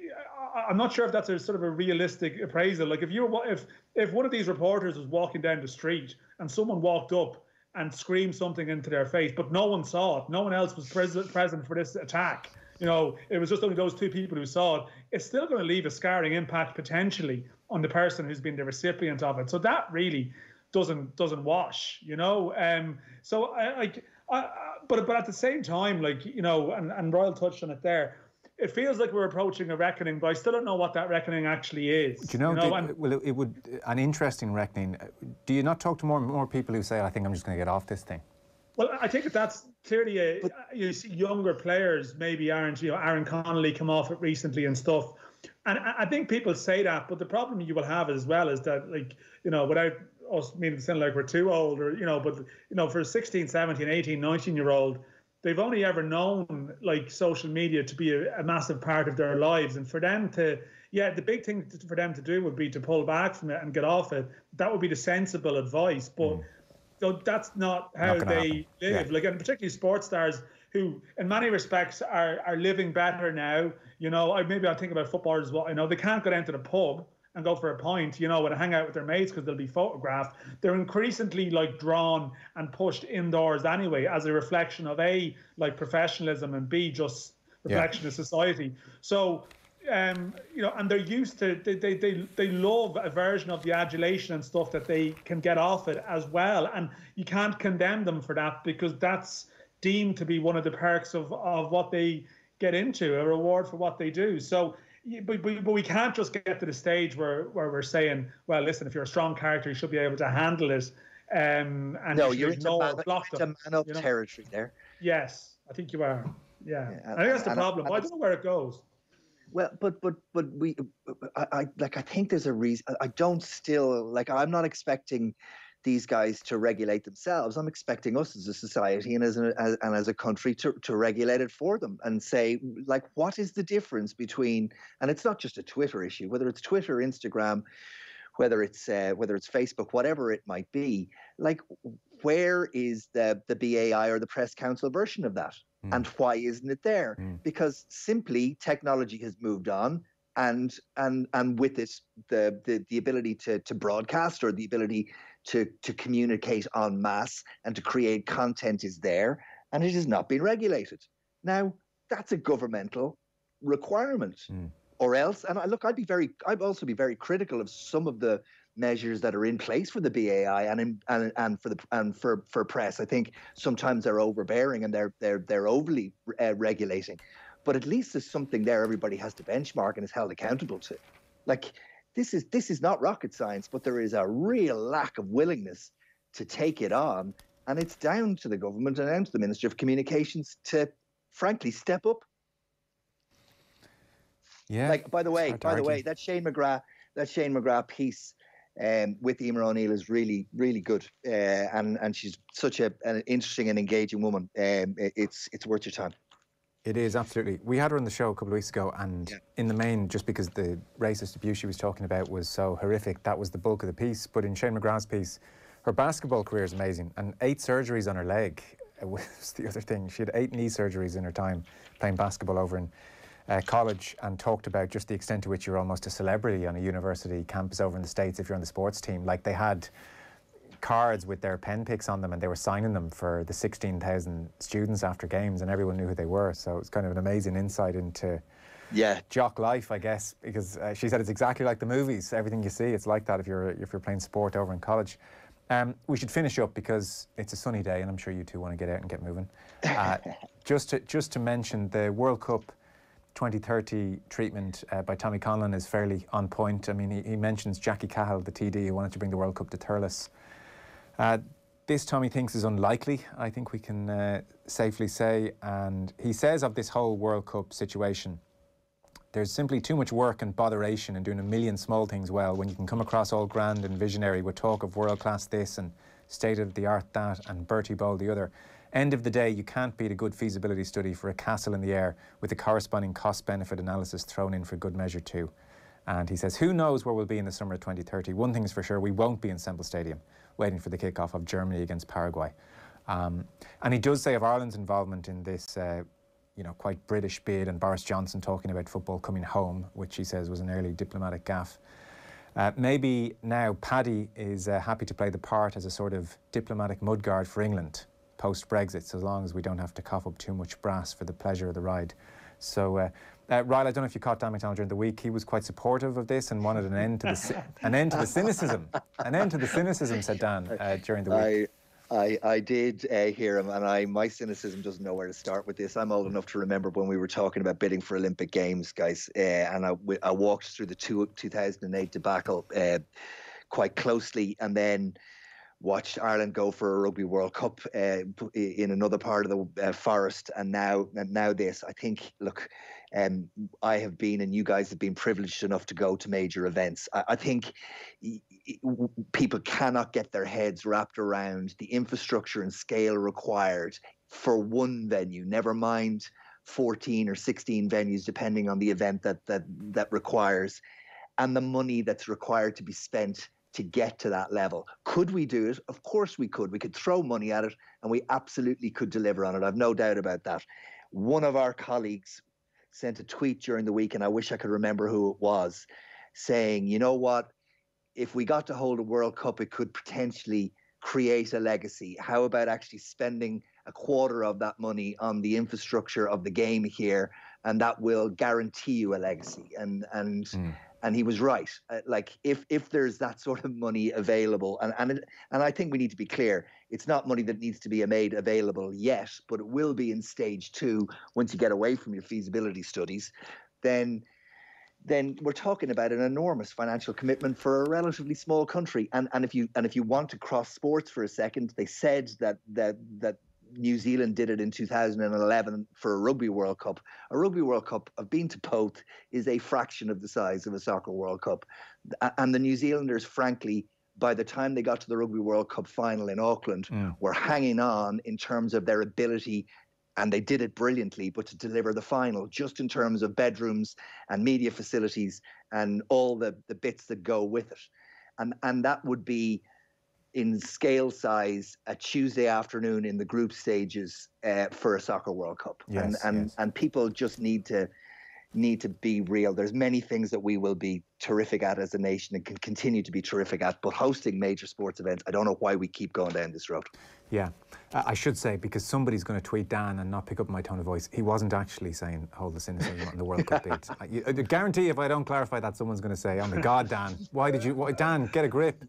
I'm not sure if that's a sort of a realistic appraisal. Like if you were, if if one of these reporters was walking down the street and someone walked up and screamed something into their face, but no one saw it, no one else was present present for this attack. You know, it was just only those two people who saw it. It's still going to leave a scarring impact potentially on the person who's been the recipient of it. So that really doesn't doesn't wash. You know, um. So I like. I, but but at the same time, like you know, and and Ryle touched on it there it feels like we're approaching a reckoning, but I still don't know what that reckoning actually is. Do you know? You know did, well, it, would an interesting reckoning. Do you not talk to more more people who say, "I think I'm just going to get off this thing"? Well, I think that that's clearly a but, you see younger players maybe aren't. You know, Aaron Connolly come off it recently and stuff. And I think people say that, but the problem you will have as well is that, like, you know, without us meaning to sound like we're too old or, you know, but, you know, for a 16, 17, 18, 19 year old, they've only ever known like social media to be a, a, massive part of their lives and for them to yeah, the big thing for them to do would be to pull back from it and get off it. That would be the sensible advice. But mm. so that's not how not they happen. live. Yeah. Like, and particularly sports stars who, in many respects, are are living better now. You know, I maybe I think about footballers as well. You know, they can't go down to the pub and go for a pint, you know, and hang out with their mates because they'll be photographed. They're increasingly like drawn and pushed indoors anyway, as a reflection of a like professionalism and b just reflection yeah. of society. So um, you know, and they're used to they, they they they love a version of the adulation and stuff that they can get off it as well. And you can't condemn them for that because that's deemed to be one of the perks of of what they get into, a reward for what they do. So but, but, but we can't just get to the stage where, where we're saying, well, listen, if you're a strong character, you should be able to handle it. Um, and no, you're into, man, you're into man up you know? territory there. Yes, I think you are. Yeah, yeah I think that's the and, problem. And, I don't know where it goes. Well, but but but we, I, I like I think there's a reason. I don't still like I'm not expecting these guys to regulate themselves. I'm expecting us as a society and as, a, as, and as a country to, to regulate it for them and say, like, what is the difference between? And it's not just a Twitter issue, whether it's Twitter, Instagram, whether it's uh, whether it's Facebook, whatever it might be. Like, where is the the BAI or the Press Council version of that, mm. and why isn't it there? Mm. Because simply technology has moved on and and and with it the the, the ability to to broadcast or the ability to, to communicate en masse and to create content is there, and it has not been regulated. Now, that's a governmental requirement. Mm. Or else, and I, look, I'd be very, I'd also be very critical of some of the measures that are in place for the BAI and in, and and for the and for for press. I think sometimes they're overbearing and they're they're they're overly uh, regulating, but at least there's something there everybody has to benchmark and is held accountable to. Like this is this is not rocket science, but there is a real lack of willingness to take it on, and it's down to the government and down to the Ministry of Communications to, frankly, step up. Yeah. Like by the way, by the way, that Shane McGrath, that Shane McGrath piece um, with Emer O'Neill is really, really good, uh, and and she's such a, an interesting and engaging woman. Um, it's it's worth your time. It is, absolutely. We had her on the show a couple of weeks ago, and yeah. in the main, just because the racist abuse she was talking about was so horrific, that was the bulk of the piece. But in Shane McGrath's piece, her basketball career is amazing, and eight surgeries on her leg was the other thing. She had eight knee surgeries in her time playing basketball over in uh, college and talked about just the extent to which you're almost a celebrity on a university campus over in the States if you're on the sports team. Like they had cards with their pen picks on them and they were signing them for the 16,000 students after games and everyone knew who they were. So it's kind of an amazing insight into yeah jock life, I guess, because uh, she said it's exactly like the movies. Everything you see, it's like that if you're if you're playing sport over in college. Um, we should finish up because it's a sunny day and I'm sure you two want to get out and get moving. Uh, just to just to mention the World Cup 2030 treatment uh, by Tommy Conlon is fairly on point. I mean, he, he mentions Jackie Cahill, the TD, who wanted to bring the World Cup to Thurles. Uh, this Tommy thinks is unlikely, I think we can uh, safely say. And he says of this whole World Cup situation, there's simply too much work and botheration in doing a million small things well when you can come across all grand and visionary with talk of world class this and state of the art that and Bertie Bowl the other. End of the day, you can't beat a good feasibility study for a castle in the air with the corresponding cost benefit analysis thrown in for good measure too. And he says, Who knows where we'll be in the summer of 2030? One thing's for sure, we won't be in Semple Stadium waiting for the kickoff of Germany against Paraguay. Um, and he does say of Ireland's involvement in this, uh, you know, quite British bid, and Boris Johnson talking about football coming home, which he says was an early diplomatic gaffe. Uh, maybe now Paddy is uh, happy to play the part as a sort of diplomatic mudguard for England post Brexit, so long as we don't have to cough up too much brass for the pleasure of the ride. So uh, Ryle, I don't know if you caught Dan McDonnell during the week. He was quite supportive of this and wanted an end to the an end to the cynicism. An end to the cynicism, said Dan uh, during the week. I, I, I did uh, hear him, and I my cynicism doesn't know where to start with this. I'm old enough to remember when we were talking about bidding for Olympic Games, guys, uh, and I, I walked through the two, 2008 debacle uh, quite closely, and then watched Ireland go for a Rugby World Cup uh, in another part of the uh, forest, and now and now this. I think, look, um, I have been, and you guys have been privileged enough to go to major events. I, I think people cannot get their heads wrapped around the infrastructure and scale required for one venue. Never mind 14 or 16 venues, depending on the event that that that requires, and the money that's required to be spent to get to that level. Could we do it? Of course we could. We could throw money at it, and we absolutely could deliver on it. I've no doubt about that. One of our colleagues sent a tweet during the week, and I wish I could remember who it was, saying, "You know what? If we got to hold a World Cup, it could potentially." create a legacy? How about actually spending a quarter of that money on the infrastructure of the game here, and that will guarantee you a legacy? And and mm. And he was right. Uh, like if if there's that sort of money available, and and it, and I think we need to be clear, it's not money that needs to be made available yet, but it will be in stage two once you get away from your feasibility studies. Then then we're talking about an enormous financial commitment for a relatively small country. And and if you and if you want to cross sports for a second, they said that that that New Zealand did it in 2011 for a Rugby World Cup. A Rugby World Cup, I've been to both, is a fraction of the size of a Soccer World Cup. And the New Zealanders, frankly, by the time they got to the Rugby World Cup final in Auckland, mm. were hanging on in terms of their ability and they did it brilliantly, but to deliver the final, just in terms of bedrooms and media facilities and all the, the bits that go with it. And, and that would be in scale size a Tuesday afternoon in the group stages uh, for a soccer World Cup. Yes, and, and, yes. and people just need to need to be real. There's many things that we will be terrific at as a nation and can continue to be terrific at, but hosting major sports events, I don't know why we keep going down this road. Yeah, I should say because somebody's going to tweet Dan and not pick up my tone of voice. He wasn't actually saying hold us in the World Cup bids. I, I guarantee if I don't clarify that, someone's going to say, "Oh my God, Dan, why did you? Why, Dan, get a grip."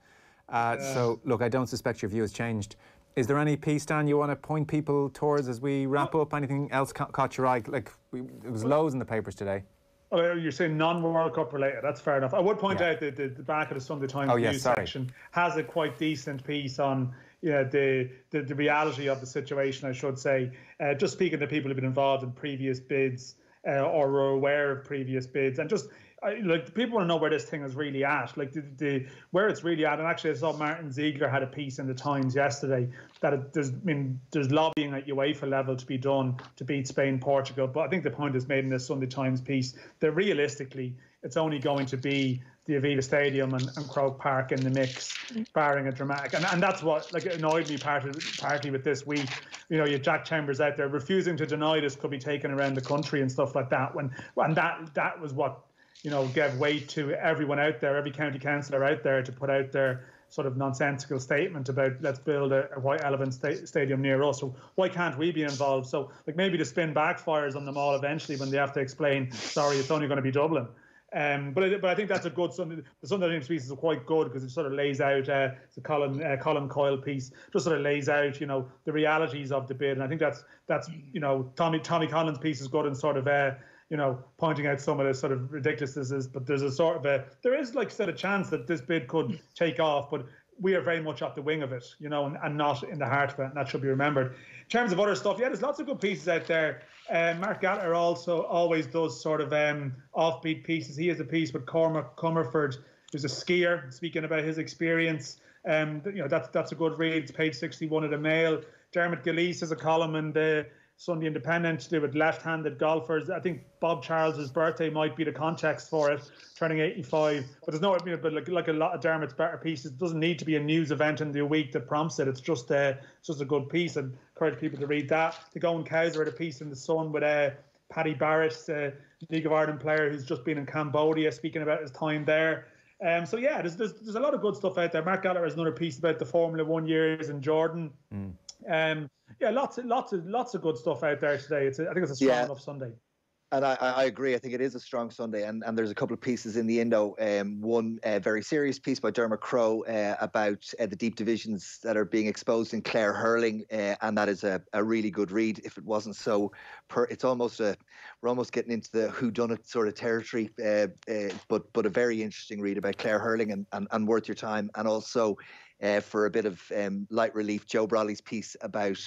Uh, yeah. So look, I don't suspect your view has changed. Is there any piece, Dan, you want to point people towards as we wrap up? Anything else ca- caught your eye? Like, we, it was loads in the papers today. Oh, you're saying non-World Cup related. That's fair enough. I would point yeah. out that the, the, back of the Sunday Times oh, news section has a quite decent piece on you know, the, the, the reality of the situation. I should say, uh, just speaking to people who've been involved in previous bids uh, or were aware of previous bids, and just I, like people want to know where this thing is really at, like the, the where it's really at. And actually, I saw Martyn Ziegler had a piece in the Times yesterday that it, there's I mean there's lobbying at UEFA level to be done to beat Spain, Portugal. But I think the point is made in this Sunday Times piece that realistically, it's only going to be the Aviva Stadium and, and Croke Park in the mix, barring a dramatic. And, and that's what like annoyed me partly, partly with this week. You know, you Jack Chambers out there refusing to deny this could be taken around the country and stuff like that. When and that that was what you know, gave weight to everyone out there, every county councillor out there to put out their sort of nonsensical statement about let's build a, a white elephant sta- stadium near us. So why can't we be involved? So like maybe the spin backfires on them all eventually when they have to explain, sorry, it's only going to be Dublin. Um, but I, but I think that's a good Sunday. The Sunday Times piece is quite good because it sort of lays out. Uh, a Colin uh, Colin Coyle piece. Just sort of lays out, you know, the realities of the bid. And I think that's that's you know Tommy Tommy Collins' piece is good and sort of uh, you know, pointing out some of the sort of ridiculousnesses, but there's a sort of a there is like said a chance that this bid could take off, but we are very much at the wing of it, you know, and, and not in the heart of it, and that should be remembered. In terms of other stuff, yeah, there's lots of good pieces out there. Uh, Mark Gallagher also always does sort of um, offbeat pieces. He has a piece with Cormac Comerford, who's a skier, speaking about his experience. Um, you know, that's that's a good read. It's page 61 of the Mail. Dermot Gilleece has a column in the Sunday Independent to do with left-handed golfers. I think Bob Charles's birthday might be the context for it, turning 85. But there's no, but like, like a lot of Dermot's better pieces, it doesn't need to be a news event in the week that prompts it. It's just a, uh, it's just a good piece, and encourage people to read that. The Going Cows had a piece in the Sun with uh, Paddy Barrett, uh, League of Ireland player who's just been in Cambodia, speaking about his time there. Um, so yeah, there's, there's there's a lot of good stuff out there. Mark Gallagher has another piece about the Formula One years in Jordan. Mm. Um, yeah, lots, of, lots of, lots of good stuff out there today. It's, a, I think it's a strong yeah. enough Sunday. And I, I, agree. I think it is a strong Sunday, and, and there's a couple of pieces in the Indo. Um, one uh, very serious piece by Dermot Crowe uh, about uh, the deep divisions that are being exposed in Clare hurling, uh, and that is a, a really good read. If it wasn't so, per, it's almost a we're almost getting into the who done it sort of territory. Uh, uh, but but a very interesting read about Clare hurling and, and, and worth your time, and also for a bit of um, light relief. Joe Brolly's piece about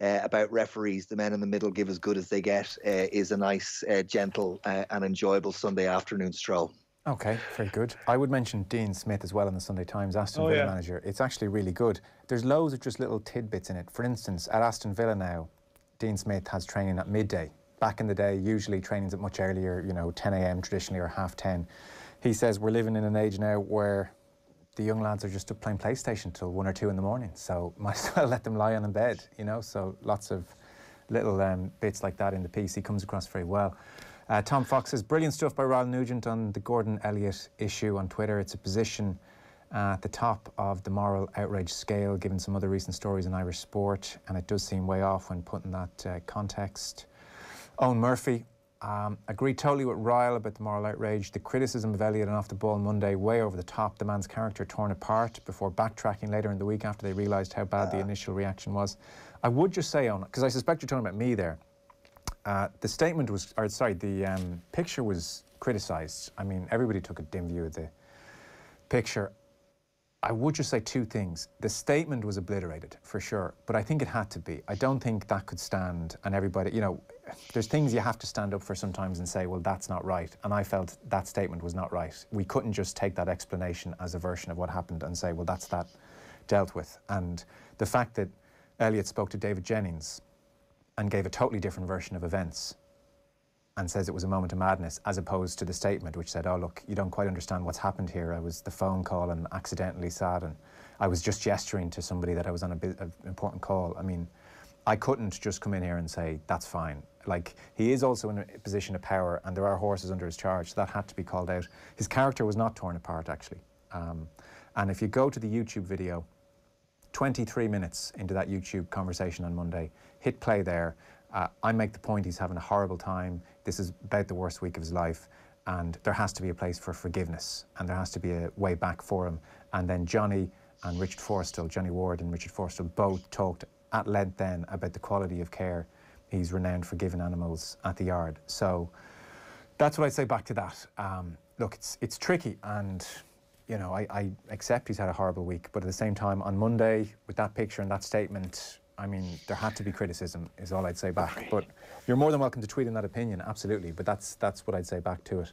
uh, about referees, the men in the middle give as good as they get, uh, is a nice, uh, gentle, uh, and enjoyable Sunday afternoon stroll. Okay, very good. I would mention Dean Smith as well in the Sunday Times, Aston oh, Villa yeah. manager. It's actually really good. There's loads of just little tidbits in it. For instance, at Aston Villa now, Dean Smith has training at midday back in the day, usually training's at much earlier, you know, 10 a.m. traditionally or half 10. He says we're living in an age now where the young lads are just playing PlayStation till one or two in the morning. So might as well let them lie on in bed, you know. So lots of little um, bits like that in the piece. He comes across very well. Uh, Tom Fox says brilliant stuff by Ryle Nugent on the Gordon Elliott issue on Twitter. It's a position at the top of the moral outrage scale, given some other recent stories in Irish sport, and it does seem way off when put in that uh, context. Owen Murphy, um, agreed totally with Ryle about the moral outrage. The criticism of Elliott and off the ball Monday, way over the top. The man's character torn apart before backtracking later in the week after they realised how bad the initial reaction was. I would just say, on because I suspect you're talking about me there. Uh, the statement was, or sorry, the um, picture was criticised. I mean, everybody took a dim view of the picture. I would just say two things. The statement was obliterated for sure, but I think it had to be. I don't think that could stand, and everybody, you know, there's things you have to stand up for sometimes and say, well, that's not right. And I felt that statement was not right. We couldn't just take that explanation as a version of what happened and say, well, that's that dealt with. And the fact that Elliott spoke to David Jennings and gave a totally different version of events and says it was a moment of madness, as opposed to the statement which said, "Oh look, you don't quite understand what's happened here. I was the phone call and accidentally sad, and I was just gesturing to somebody that I was on an important call." I mean, I couldn't just come in here and say that's fine. Like he is also in a position of power, and there are horses under his charge. So that had to be called out. His character was not torn apart actually, um, and if you go to the YouTube video. 23 minutes into that YouTube conversation on Monday, hit play there. Uh, I make the point he's having a horrible time. This is about the worst week of his life. And there has to be a place for forgiveness and there has to be a way back for him. And then Johnny and Richard Forristal, Johnny Ward and Richard Forristal, both talked at length then about the quality of care he's renowned for giving animals at the yard. So that's what I'd say back to that. Um, look, it's, it's tricky and you know, I, I, accept he's had a horrible week, but at the same time, on Monday, with that picture and that statement, I mean, there had to be criticism, is all I'd say back. But you're more than welcome to tweet in that opinion, absolutely. But that's that's what I'd say back to it.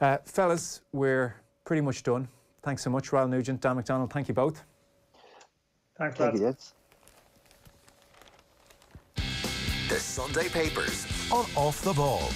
Uh, fellas, we're pretty much done. Thanks so much, Ryle Nugent, Dan McDonnell. Thank you both. Thanks, Thank you, The Sunday Papers on Off the Ball.